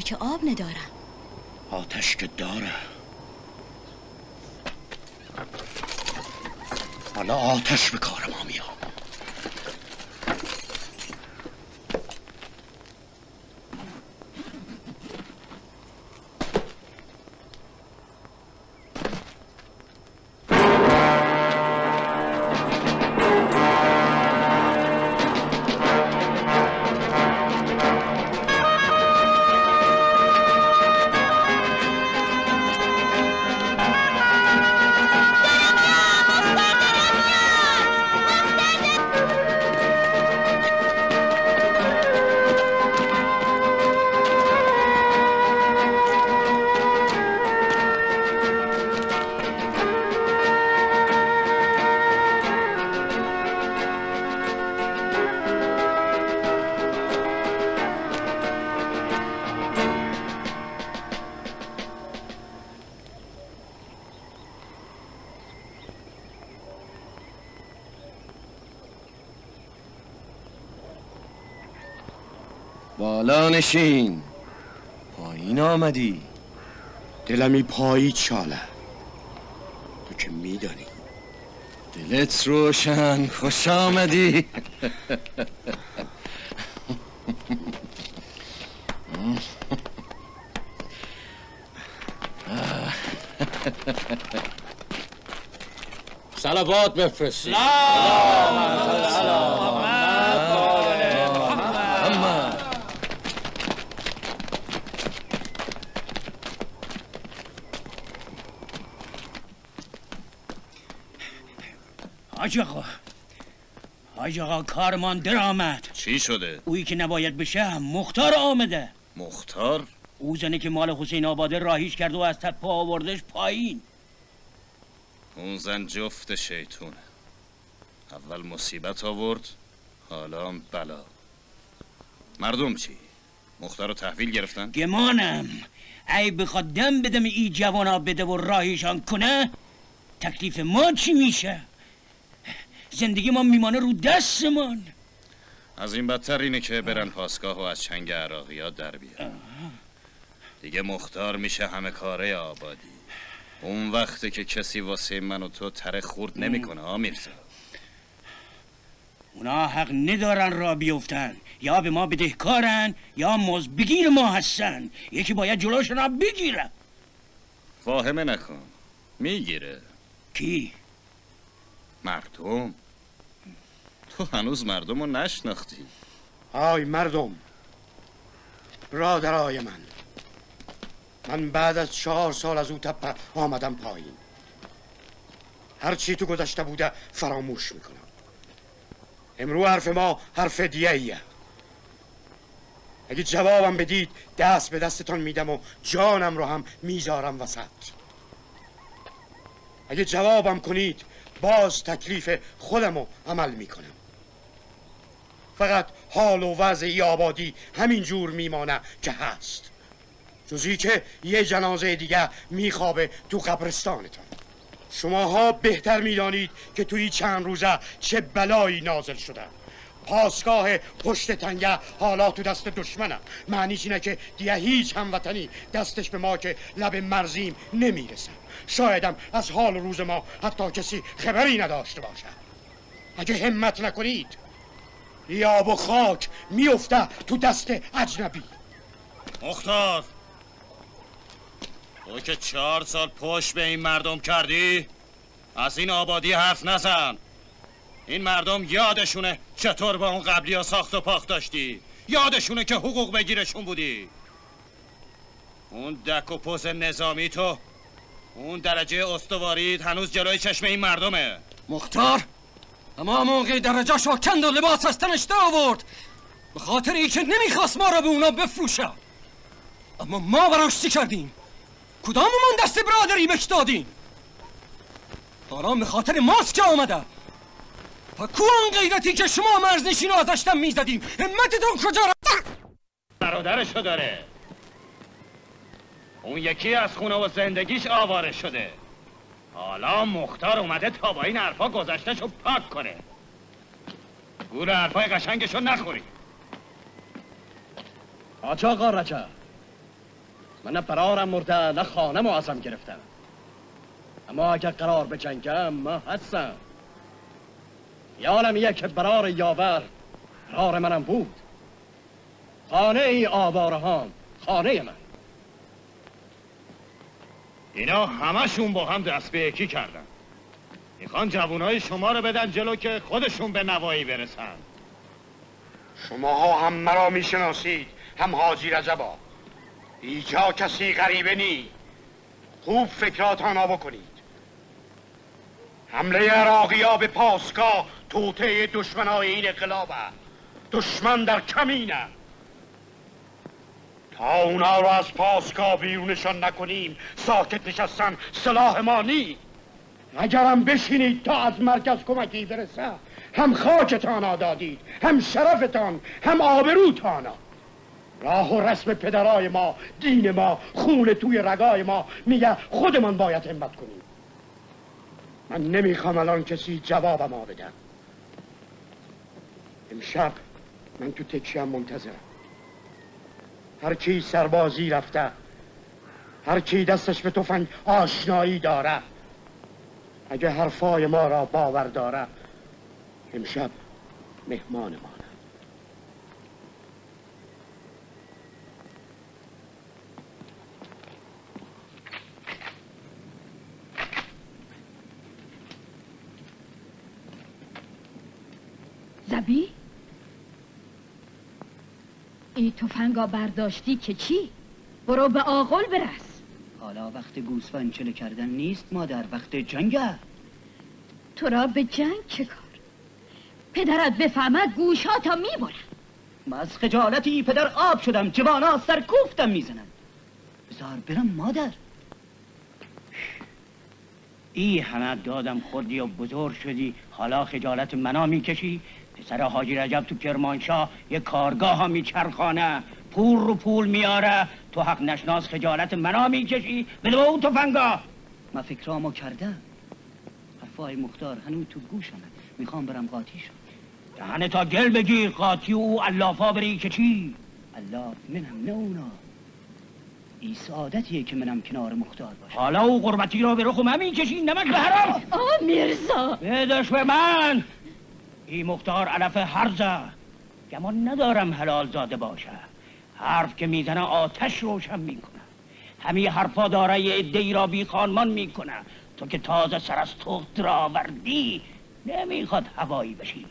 Speaker 14: چاک آب ندارم
Speaker 15: آتش که داره. حالا آتش به کار ما میاد.
Speaker 4: نشین. پایین آمدی.
Speaker 15: دلمی پایی چاله. تو که میدانی.
Speaker 4: دلت روشن خوش آمدی.
Speaker 3: صلوات بفرستید
Speaker 15: حاج آقا حاج آقا کارمان در آمد
Speaker 9: چی شده؟
Speaker 15: اویی که نباید بشه مختار آمده
Speaker 9: مختار؟
Speaker 15: او زنه که مال حسین آباده راهیش کرد و از تپه آوردش پایین
Speaker 9: اون زن جفت شیطونه اول مصیبت آورد حالا بلا مردم چی؟ مختار رو تحویل گرفتن؟
Speaker 15: گمانم ای بخواد دم بدم ای جوانا بده و راهیشان کنه تکلیف ما چی میشه زندگی ما میمانه رو دستمان.
Speaker 9: از این بدتر اینه که برن پاسگاه و از چنگ عراقی در بیان. دیگه مختار میشه همه کاره آبادی. اون وقته که کسی واسه من و تو تره خورد نمی‌کنه ها میرزا
Speaker 15: اونا حق ندارن را بیفتن. یا به ما بدهکارن یا مزبگیر ما هستن. یکی باید جلوشون را بگیره.
Speaker 9: واهمه نکن. می‌گیره.
Speaker 15: کی؟
Speaker 9: مردم. تو هنوز مردم رو نشناختی.
Speaker 18: آی مردم. برادرای من. من بعد از چهار سال از او تپه آمدم پایین. هر چی تو گذشته بوده فراموش می‌کنم. امرو حرف ما حرف دیگه ایه اگه جوابم بدید دست به دستتان میدم و جانم رو هم می‌ذارم وسط. اگه جوابم کنید باز تکلیف خودم رو عمل می‌کنم. فقط حال و وضع ای آبادی همین جور میمانه که هست. جزی که یه جنازه دیگه میخوابه تو قبرستانتان. شماها بهتر می‌دانید که توی چند روزه چه بلایی نازل شده پاسگاه پشت تنگه حالا تو دست دشمنه معنیش اینه که دیگه هیچ هموطنی دستش به ما که لب مرزیم نمی‌رسه شایدم از حال روز ما حتی کسی خبری نداشته باشه اگه همت نکنید یا و خاک میفته تو دست اجنبی.
Speaker 9: مختار تو که چهار سال پشت به این مردم کردی از این آبادی حرف نزن. این مردم یادشونه چطور با اون قبلی ها ساخت و پاخت داشتی. یادشونه که حقوق بگیرشون بودی. اون دک و پوز نظامی تو اون درجه استواریت هنوز جلوی چشم این مردمه.
Speaker 6: مختار اما موقع درجه شو کند و لباس از تنش در آورد. به خاطر ای که نمی‌خواست ما را به اونا بفروشه. اما ما براش کردیم؟ کداممون دست برادری بهش دادیم؟ حالا به خاطر ماست که آمده. و کو آن غیرتی که شما مرزنشین رو ازش دم می‌زدیم؟ همتتون کجا را
Speaker 9: برادرشو داره. اون یکی از خونه و زندگیش آواره شده. حالا مختار اومده تا با این حرفا گذشتهشو پاک کنه. گول حرفای قشنگشو نخوری.
Speaker 1: آقا رجب
Speaker 4: من نه برارم مرده نه خانه معظم گرفتم. اما اگر قرار به جنگم ما هستم. یادم که برار یاور قرار منم بود. خانه ای آواره هم خانه من.
Speaker 18: اینا همشون با هم دست به یکی کردن. می‌خوان جوانای شما رو بدن جلو که خودشون به نوایی برسن. شماها هم مرا می‌شناسید هم حاجی رجبا. ایجا کسی غریبه نی. خوب فکراتان ها بکنید. حمله عراقی ها به پاسگاه توته دشمنای این انقلابه دشمن در کمینه تا اونا رو از پاسگاه بیرونشان نکنیم ساکت نشستن سلاح ما نی اگرم بشینید تا از مرکز کمکی برسه هم خاکتان دادید هم شرفتان هم آبروتان. راه و رسم پدرای ما دین ما خون توی رگای ما میگه خودمان باید همت کنیم. من نمی‌خوام الان کسی جواب ما بدم امشب من تو تکشیم منتظرم. هر کی سربازی رفته هر کی دستش به تفنگ آشنایی داره اگه حرفای ما را باور داره امشب مهمان ما
Speaker 19: زبی؟ ای تفنگا برداشتی که چی؟ برو به آقل برس.
Speaker 15: حالا وقت گوسفند چله کردن نیست مادر وقت جنگه
Speaker 19: تو را به جنگ چه کار؟ پدرت بفهمد گوشاتا می‌برن
Speaker 15: من از خجالتی پدر آب شدم جوانا سر کوفتم می‌زنن بذار برم مادر. ای همه دادم خوردی و بزرگ شدی حالا خجالت منا می‌کشی؟ پسر حاجی رجب تو کرمانشاه یه کارگاه ها میچرخانه. پول رو پول میاره. تو حق نشناس خجالت منا می‌کشی. بده اون تفنگا. من فکرامو کردم. حرفای مختار هنوز تو گوشمه. می‌خوام برم قاطی شم. دهنه تا گل بگیر قاطی و او اللافا بری که چی؟ اللاف منم نه اونا. ای سعادتیه که منم کنار مختار باشم. حالا او قربتی را به رخ من می‌کشی نمک به حرام.
Speaker 19: آه میرزا.
Speaker 15: بدش به من ای مختار علف هرزه. گمان ندارم حلال زاده باشه. حرف که می‌زنه آتش روشن می‌کنه. همه حرفا داره یه ادهی را بی خانمان می‌کنه. تو که تازه سر از تخت را آوردی نمی‌خواد هوایی بشی.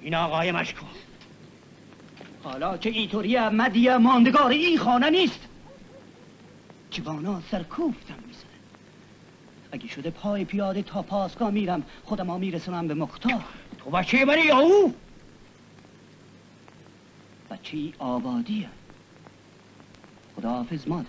Speaker 15: این آقای مشکو. حالا که اینطوری مدیه ماندگار این خانه نیست. جوانا سرکوفتم. اگه شده پای پیاده تا پاسگاه میرم خودم ها میرسونم به مختار. تو بچه منی یا او؟ بچه آبادیه. خداحافظ مادر.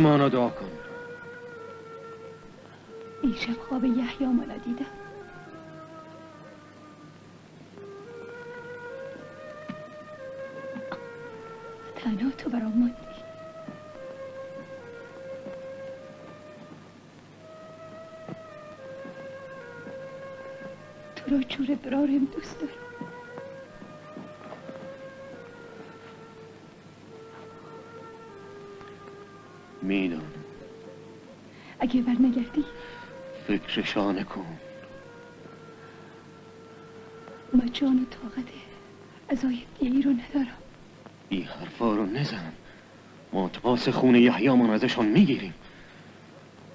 Speaker 2: همه مانا دعا کن.
Speaker 19: شب خواب یحیی مالا دیدم. تنها تو برام ماندی. تو را جور برارم دوست دارم.
Speaker 2: فکر شانه کن.
Speaker 19: ما جان و طاقت ازای دیگه رو ندارم.
Speaker 2: این حرفا رو نزن. ما تپاس خون یحیامان ازشان می‌گیریم.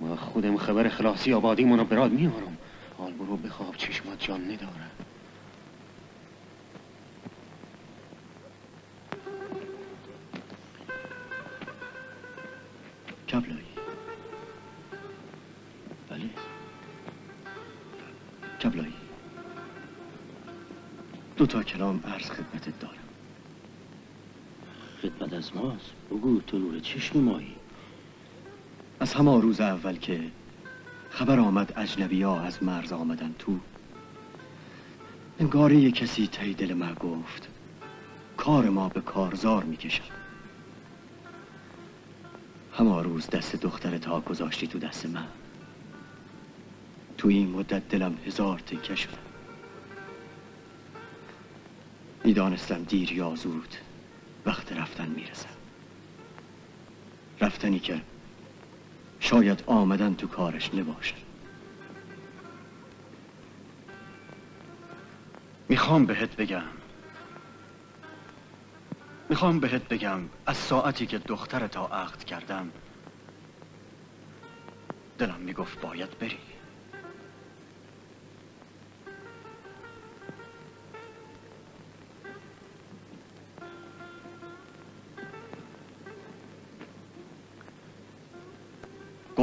Speaker 2: ما خودم خبر خلاصی آبادیمون رو براد میارم حال برو بخواب چشمات جان نداره.
Speaker 4: دو تا کلام عرض خدمتت دارم.
Speaker 15: خدمت از ماست. بگو تو نور چشم مایی.
Speaker 4: از همه روز اول که خبر آمد اجنبی ها از مرز آمدن تو انگاره یه کسی تی دل ما گفت کار ما به کارزار می‌کشد. همه روز دست دختر تا گذاشتی تو دست من. تو این مدت دلم هزار تکه شده. می‌دانستم دیر یا زود وقت رفتن می‌رسم رفتنی که شاید آمدن تو کارش نباشه می‌خوام بهت بگم. می‌خوام بهت بگم از ساعتی که دختر تا عقد کردم دلم می‌گفت باید بری.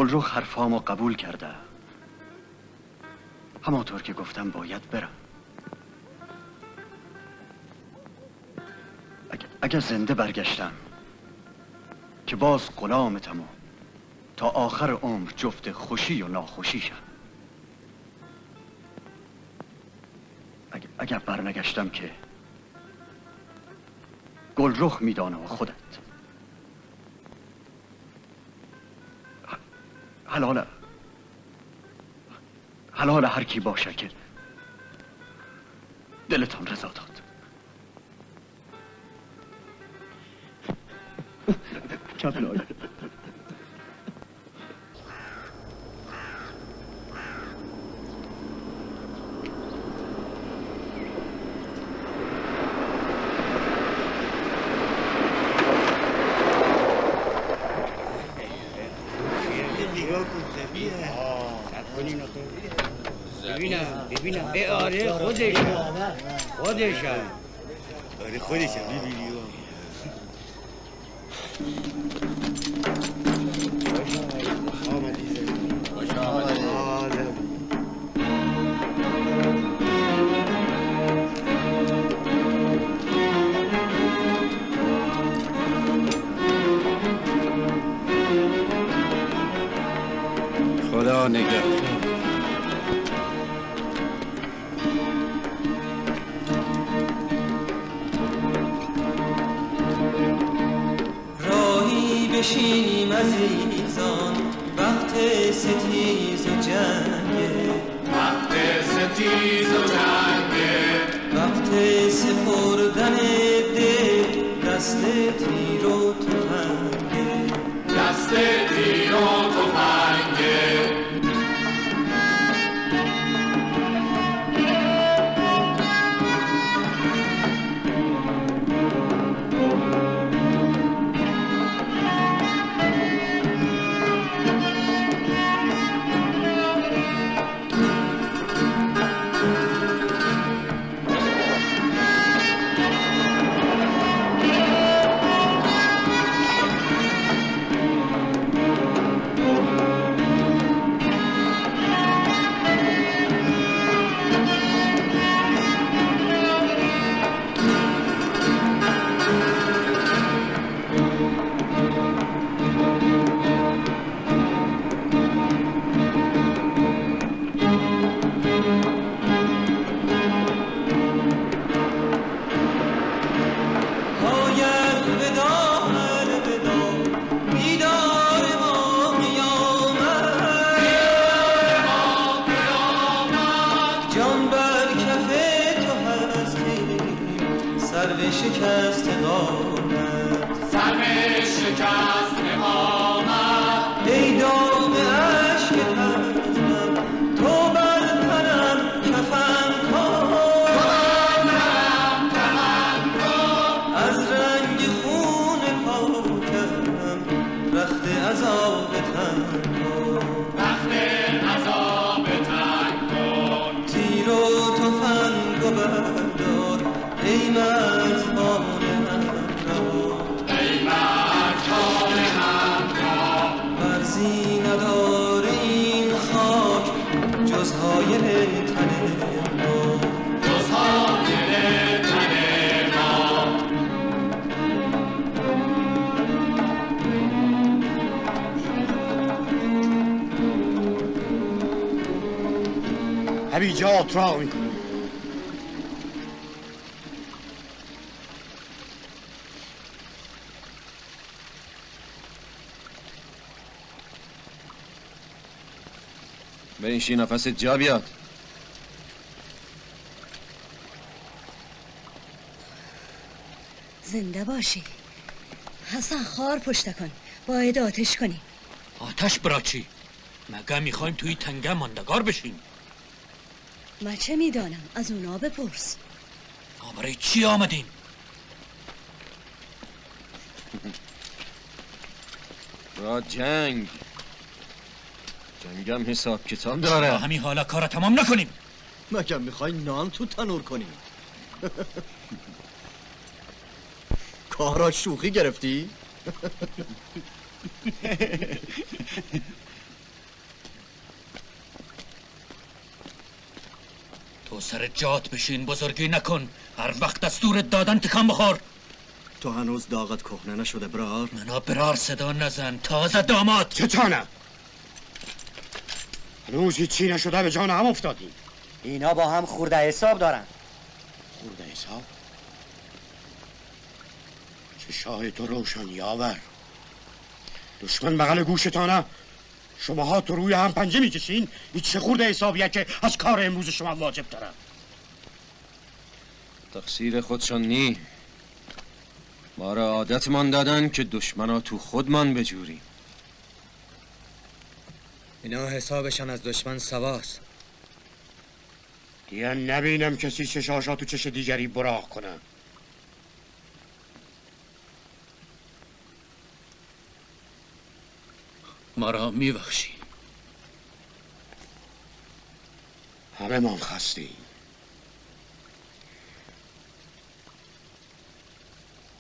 Speaker 4: گلرخ حرفامو قبول کرده. همانطور که گفتم باید برم. اگر, زنده برگشتم که باز غلامتم و تا آخر عمر جفت خوشی و ناخوشی شم. اگر, اگر برنگشتم که گلرخ میدانه و خودت. حلال حلال هر کی باشه که دلتان رضا داد. کبلای
Speaker 15: ببینم ببینم ای آره خودش خودش
Speaker 17: آره
Speaker 20: بشینیم عزیزان وقت ستیز و جنگه
Speaker 21: وقت ستیز و جنگه
Speaker 20: وقت سپردن دل دست تیر و تفنگه
Speaker 21: دست تیر و
Speaker 18: هویجه اتراق می‌کنی
Speaker 7: بنشی نفست جا بیاد.
Speaker 14: زنده باشی. حسن خار پشت کن. باید آتش کنی.
Speaker 6: آتش برا چی؟ مگه می‌خوایم توی تنگه ماندگار بشیم؟
Speaker 14: من چه می‌دانم؟ از اونا بپرس.
Speaker 6: ما برای چی آمدیم؟
Speaker 7: را جنگ. جنگم حساب کتاب داره.
Speaker 6: همین حالا کار تمام نکنیم.
Speaker 4: مگه می‌خوای نان تو تنور کنی. کارا شوخی گرفتی؟ (laughs)
Speaker 6: سر جات بشین بزرگی نکن. هر وقت دستورت دادن تکان بخور.
Speaker 4: تو هنوز داغت کهنه نشده برار؟
Speaker 6: منا برار صدا نزن. تازه داماد.
Speaker 18: چتانه هنوز هیچی نشده به جان هم افتادیم
Speaker 15: اینا با هم خورده حساب دارن.
Speaker 18: خورده حساب؟ چه شاه تو روشن یاور دشمن بغل گوشتانه. شماها تو روی هم پنجه می‌کشین؟ این چه خورده حسابیه که از کار امروز شما واجب داره
Speaker 7: تقصیر خودشان نی. ما را عادتمان دادن که دشمنا تو خودمان بجوریم.
Speaker 22: اینا حسابشان از دشمن سواست.
Speaker 18: دیگه نبینم کسی چشاشا تو چش دیگری براق کنه.
Speaker 6: ما را میبخشی
Speaker 18: همه من خستیم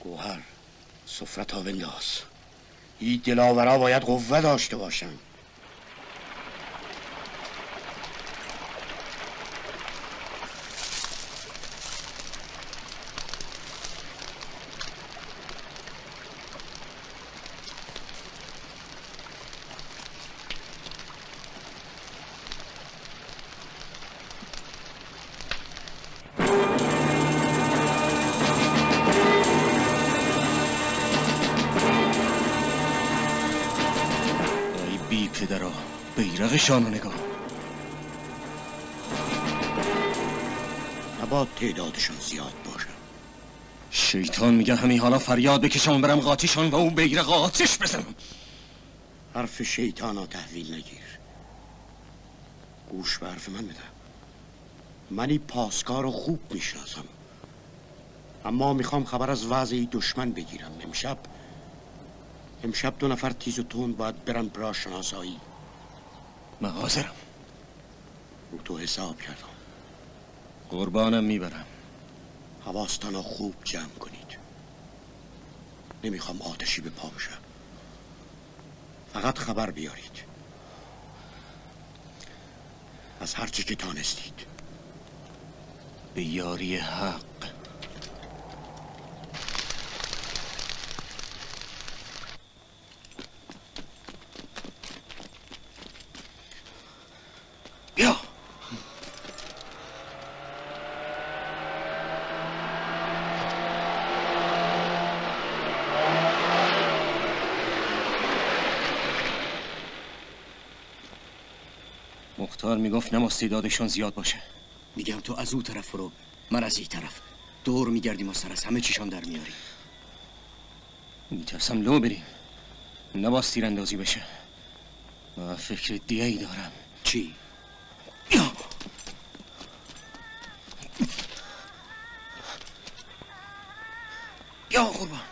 Speaker 18: گوهر سفرت ها بنداز این دلاورا باید قوه داشته باشن
Speaker 1: بیرقشان رو نگاه
Speaker 18: نباید تعدادشون زیاد باشه
Speaker 1: شیطان میگه همین حالا فریاد بکشم و برم قاطیشان و اون بیرق آتش بزنم.
Speaker 18: حرف شیطان ها تحویل نگیر. گوش به حرف من بده. منی پاسکار رو خوب می‌شناسم. اما می‌خوام خبر از وضع این دشمن بگیرم. امشب امشب دو نفر تیز و تون باید برن برا شناسایی
Speaker 1: من حاضرم
Speaker 18: رو تو حساب کردم.
Speaker 1: قربانم می‌برم.
Speaker 18: حواستان خوب جمع کنید. نمی‌خوام آتشی به پا بشه فقط خبر بیارید. از هرچی که تانستید.
Speaker 1: به یاری حق بیا مختار می‌گفت نما استعدادشان زیاد باشه.
Speaker 4: میگم تو از او طرف برو من از این طرف. دور میگردیم و سر از همه چیشان در میاریم.
Speaker 1: میترسم لو بریم. نباز تیراندازی بشه. و فکر دیگه ای دارم.
Speaker 4: چی؟
Speaker 1: بیا قربان.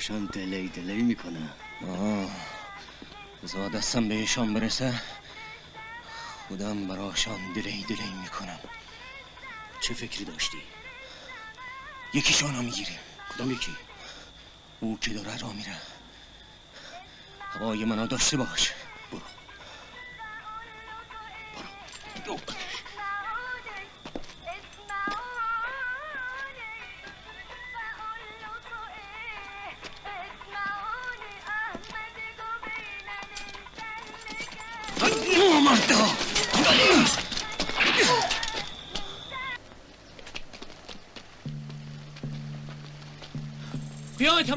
Speaker 4: براشان دلی دلی می‌کنه.
Speaker 1: آه. بذار دستم بهشان برسه.
Speaker 2: خودم براشان دلی دلی می‌کنم. چه فکری داشتی؟ یکیشان رو می‌گیریم. کدام یکی؟ او که داره را میره. هوای منو داشته باش.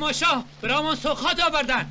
Speaker 14: تماشا برامون سوخات آوردن.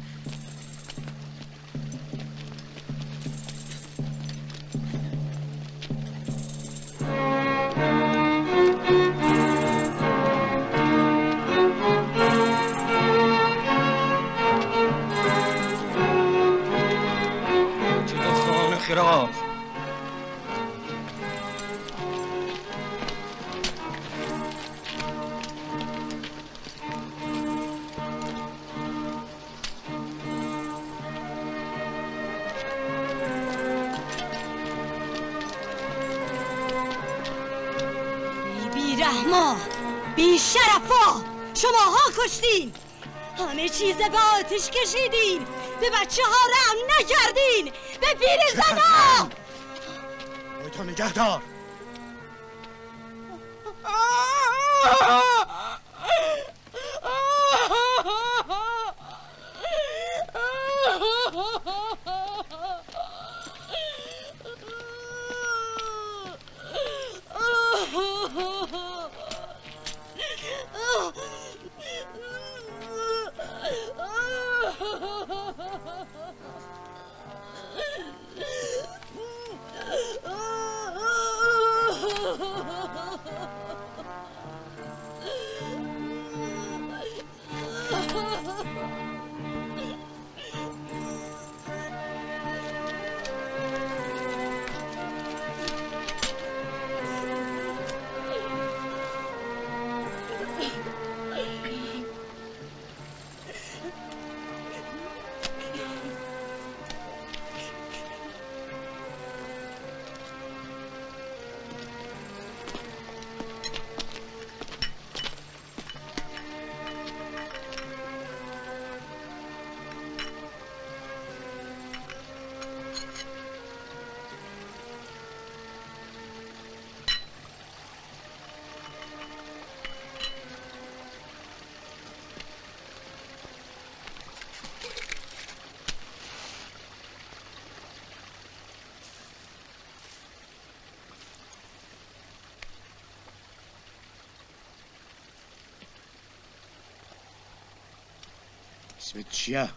Speaker 18: اسمت چیه؟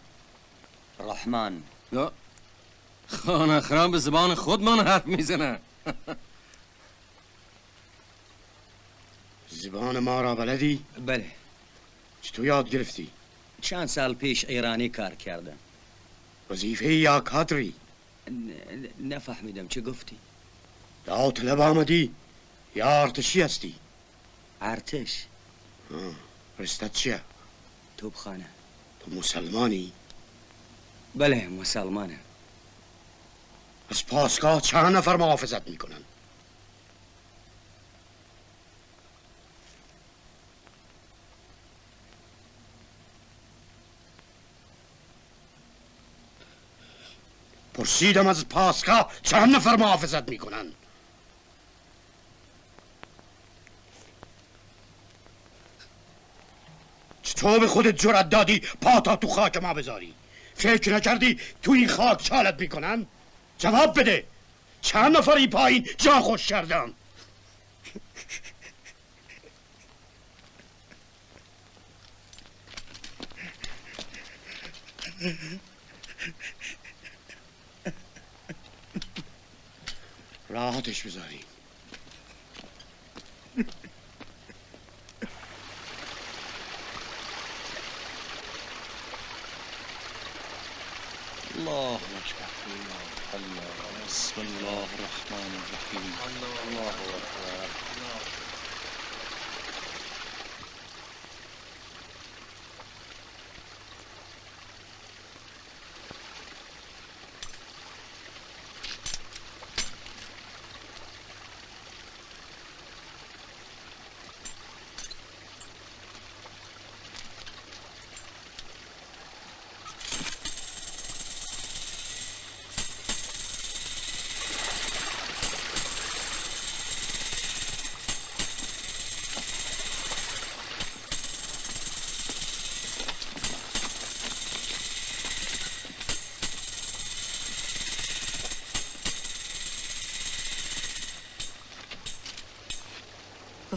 Speaker 2: رحمان یا خان اخرام به زبان خود من حرف می‌زنه (laughs)
Speaker 18: زبان ما را بلدی؟
Speaker 23: بله
Speaker 18: چطور یاد گرفتی؟
Speaker 23: چند سال پیش ایرانی کار کردم
Speaker 18: وظیفه یا کادری؟
Speaker 23: نفهمیدم چه گفتی
Speaker 18: داوطلب آمدی یا ارتشی هستی؟
Speaker 23: ارتش
Speaker 18: رستت چیه؟
Speaker 23: توبخانه
Speaker 18: تو مسلمانی؟
Speaker 23: بله مسلمانم
Speaker 18: از پاسگاه چند نفر محافظت می‌کنن؟ پرسیدم از پاسگاه چند نفر محافظت می‌کنن؟ چطور به خودت جرأت دادی پا تا تو خاک ما بذاری. فکر نکردی تو این خاک چالت می‌کنن؟ جواب بده. چند نفر این پایین جا خوش کردم. راحتش بذاری.
Speaker 24: الله. أكبر الله الله. بسم الله الرحمن الرحيم. الله أكبر.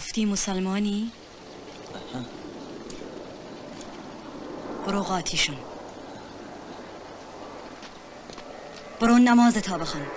Speaker 6: گفتی مسلمانی؟ برو قاطیشون برو نماز تا بخوان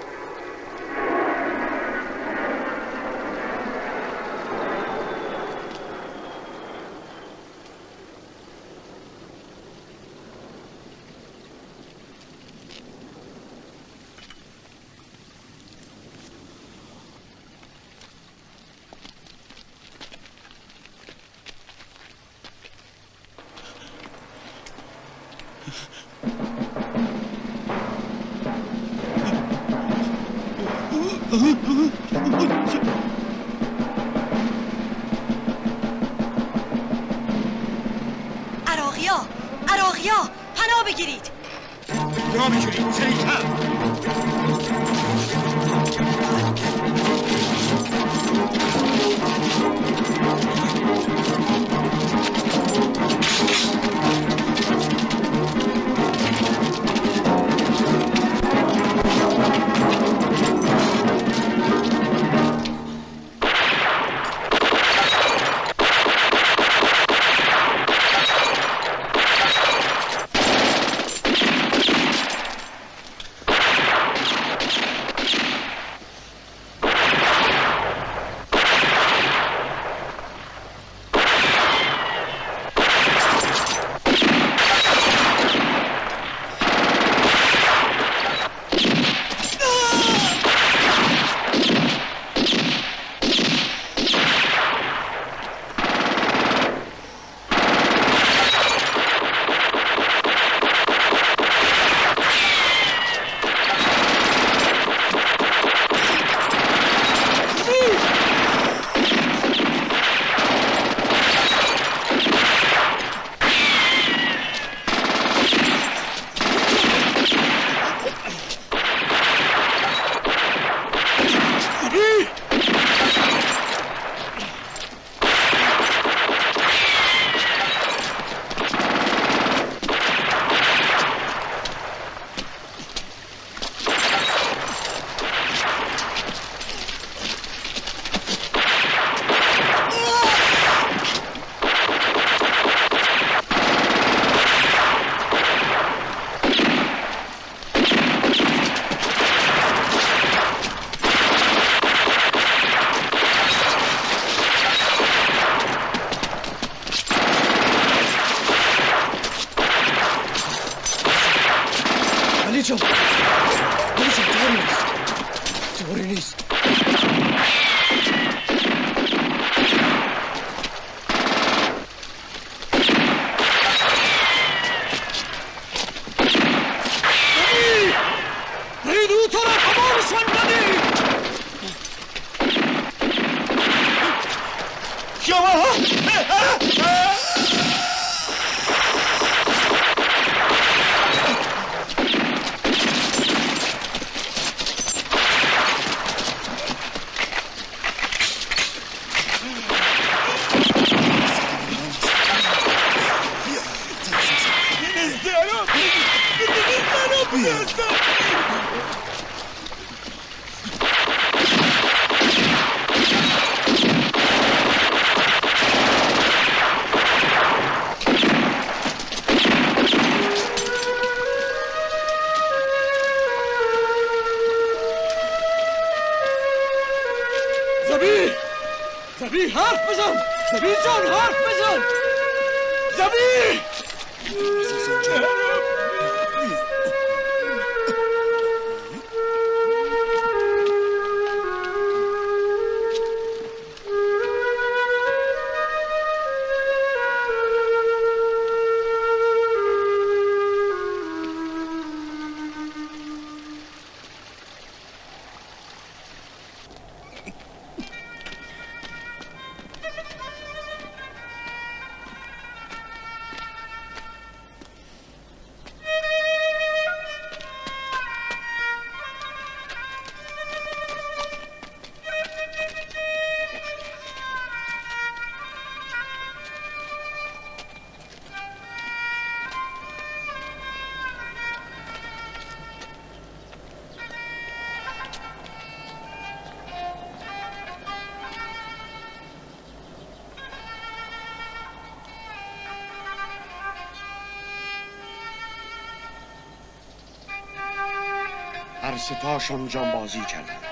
Speaker 18: ستاشان جانبازی کردند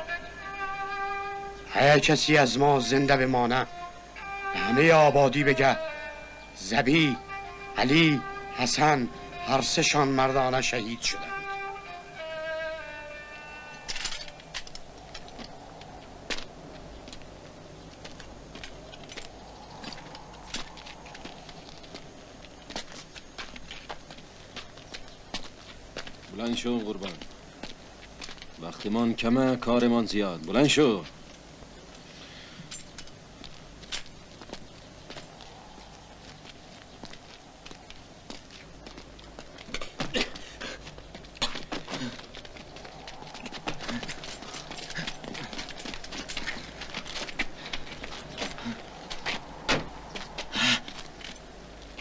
Speaker 18: هر کسی از ما زنده بمانه همه آبادی بگه زبی علی حسن هر سهشان مردانه شهید شدند
Speaker 6: بلند شو قربان وقتمان کمه کارمان زیاد بلند شو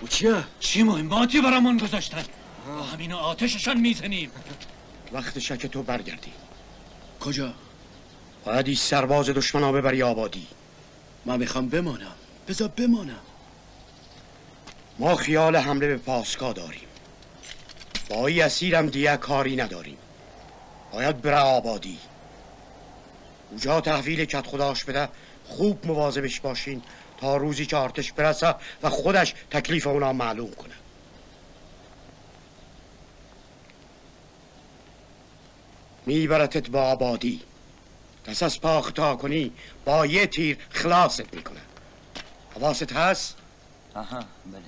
Speaker 1: چیه؟ چی مهماتی برامون گذاشتن؟ با همین آتششان می‌زنیم
Speaker 18: وقت شک تو برگردی
Speaker 1: کجا؟
Speaker 18: باید این سرباز دشمن ها ببری آبادی.
Speaker 1: من می‌خوام بمانم. بذار بمانم.
Speaker 18: ما خیال حمله به پاسکا داریم. با این اسیرم دیگه کاری نداریم. باید بره آبادی. اونجا تحویل کت خداش بده خوب مواظبش باشین تا روزی که آرتش برسه و خودش تکلیف اونا معلوم کنه. میبرتت با آبادی. دست از پا خطا کنی با یه تیر خلاصت می‌کنه حواست هست؟
Speaker 5: آها بله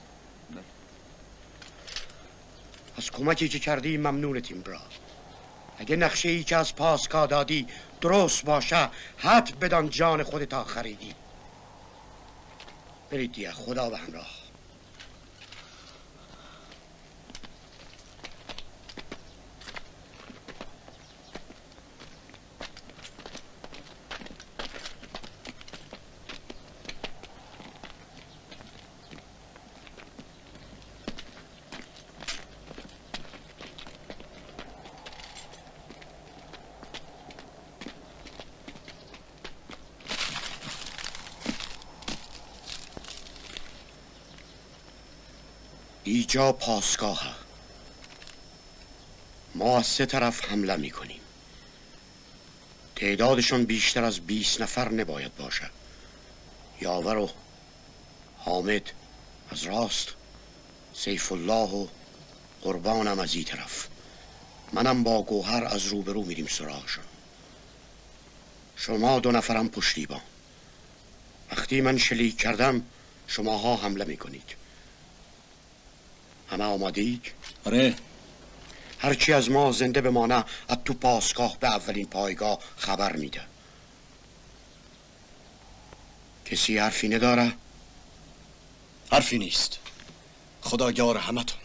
Speaker 18: از کمکی که کردی ممنونتیم برا اگه نقشه ای که از پاسکا دادی درست باشه حد بدان جان خودتا خریدی برید دیگه خدا به همراه. ایجا پاسگاه ما از سه طرف حمله می‌کنیم. تعدادشون بیشتر از 20 نفر نباید باشه. یاور و حامد از راست سیف الله و قربانم از این طرف. منم با گوهر از روبرو میریم سراغشون شما دو نفرم پشتیبان. وقتی من شلیک کردم شماها حمله می‌کنید. همه آمادید؟
Speaker 1: آره
Speaker 18: هرچی از ما زنده بمانه از تو پاسگاه به اولین پایگاه خبر میده کسی حرفی نداره؟
Speaker 4: حرفی نیست خداگار همتون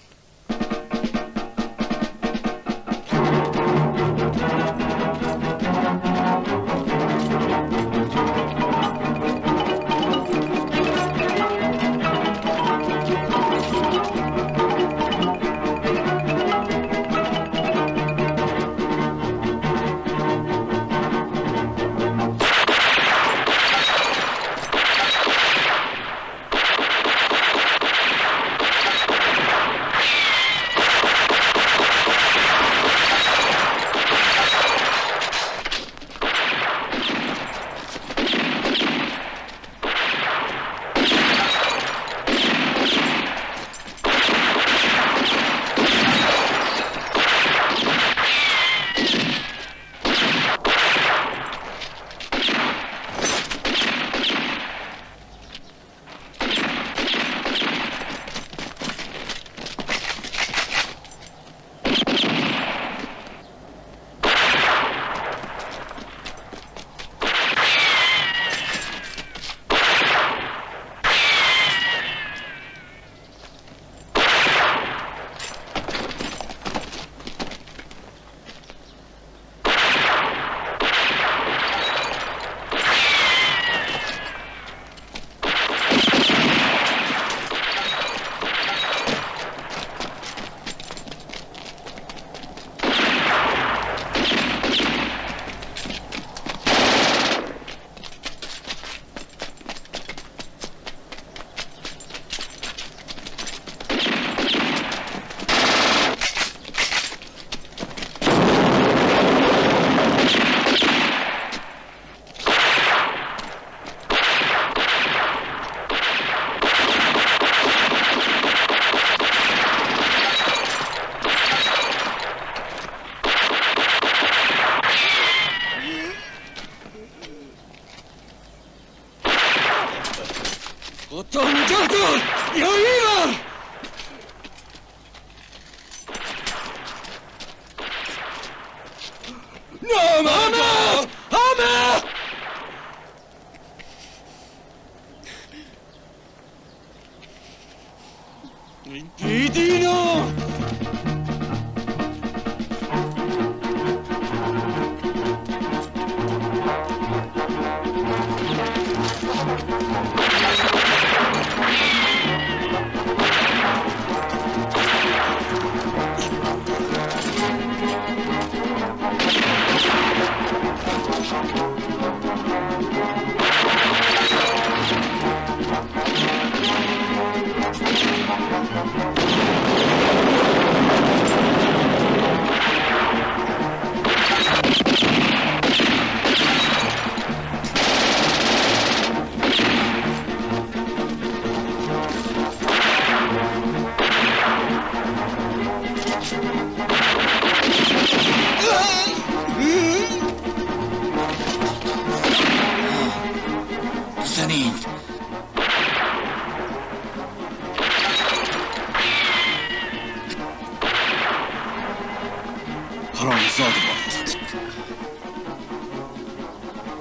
Speaker 4: حرامزاد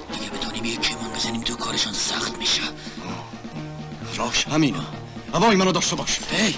Speaker 4: اگه
Speaker 6: دیگه بدونیم یکیمون بزنیم تو کارشان سخت میشه.
Speaker 4: راش همینه. هوای منو داشته باش.
Speaker 6: هی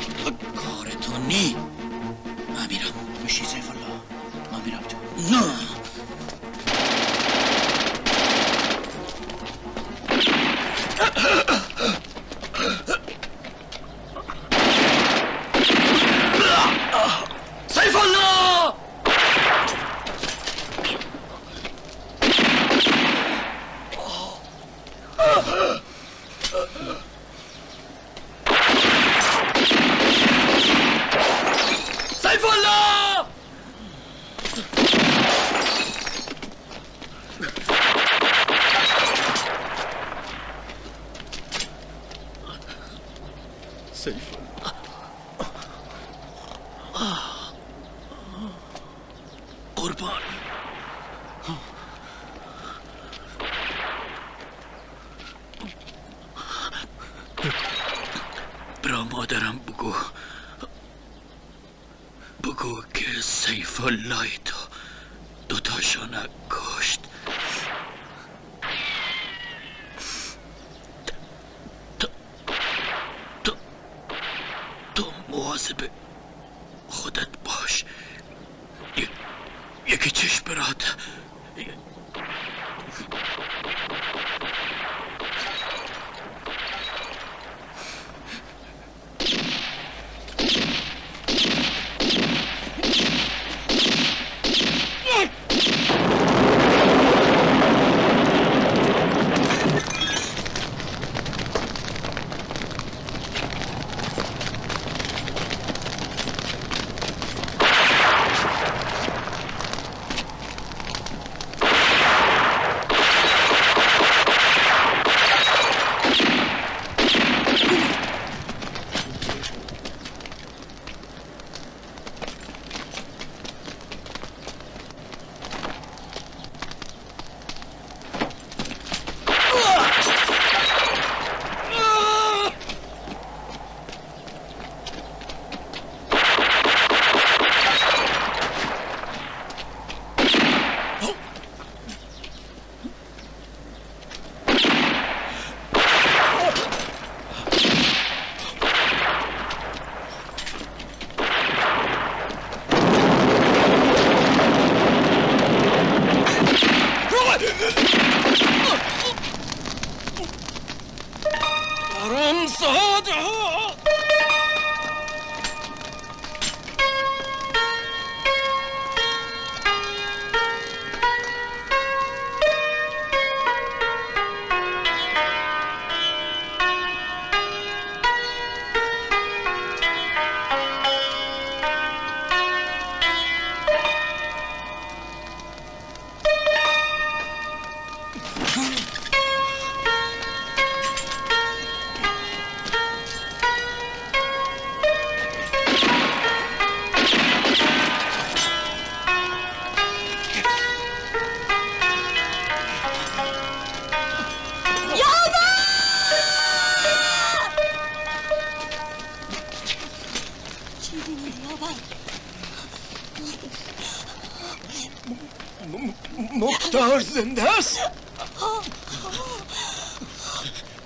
Speaker 6: زنده است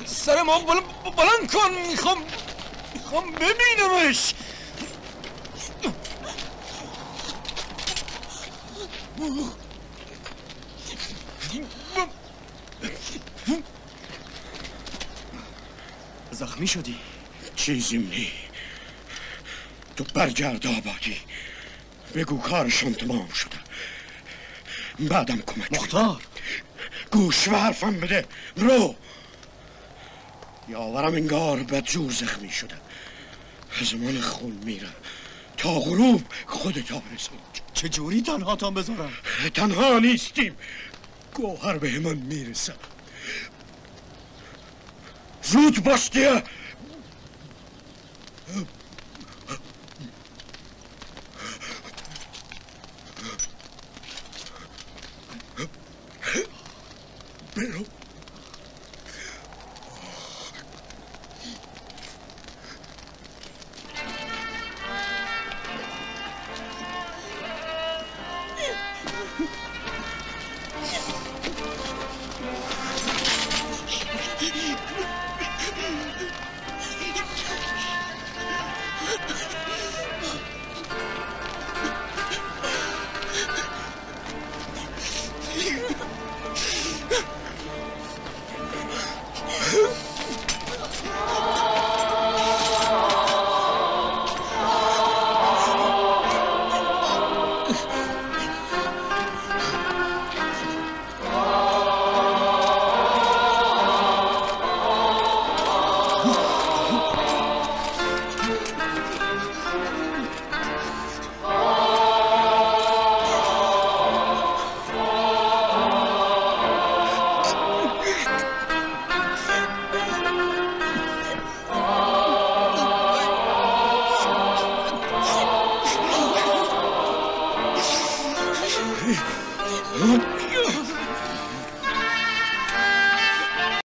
Speaker 6: سر ما بلند, بلند کن. می‌خوام می‌خوام ببینمش.
Speaker 4: زخمی شدی.
Speaker 18: چیزیم نی. تو برگرد آبادی. بگو کارشون تمام شده بعدم کمک
Speaker 4: مختار
Speaker 18: گوش به حرفم بده. رو. یاورم انگار بدجور زخمی شده از من خون میره تا غروب خودتا برسون
Speaker 4: چجوری تنها تان بذارم؟
Speaker 18: تنها نیستیم. گوهر به من می‌رسه زود باش دیگه.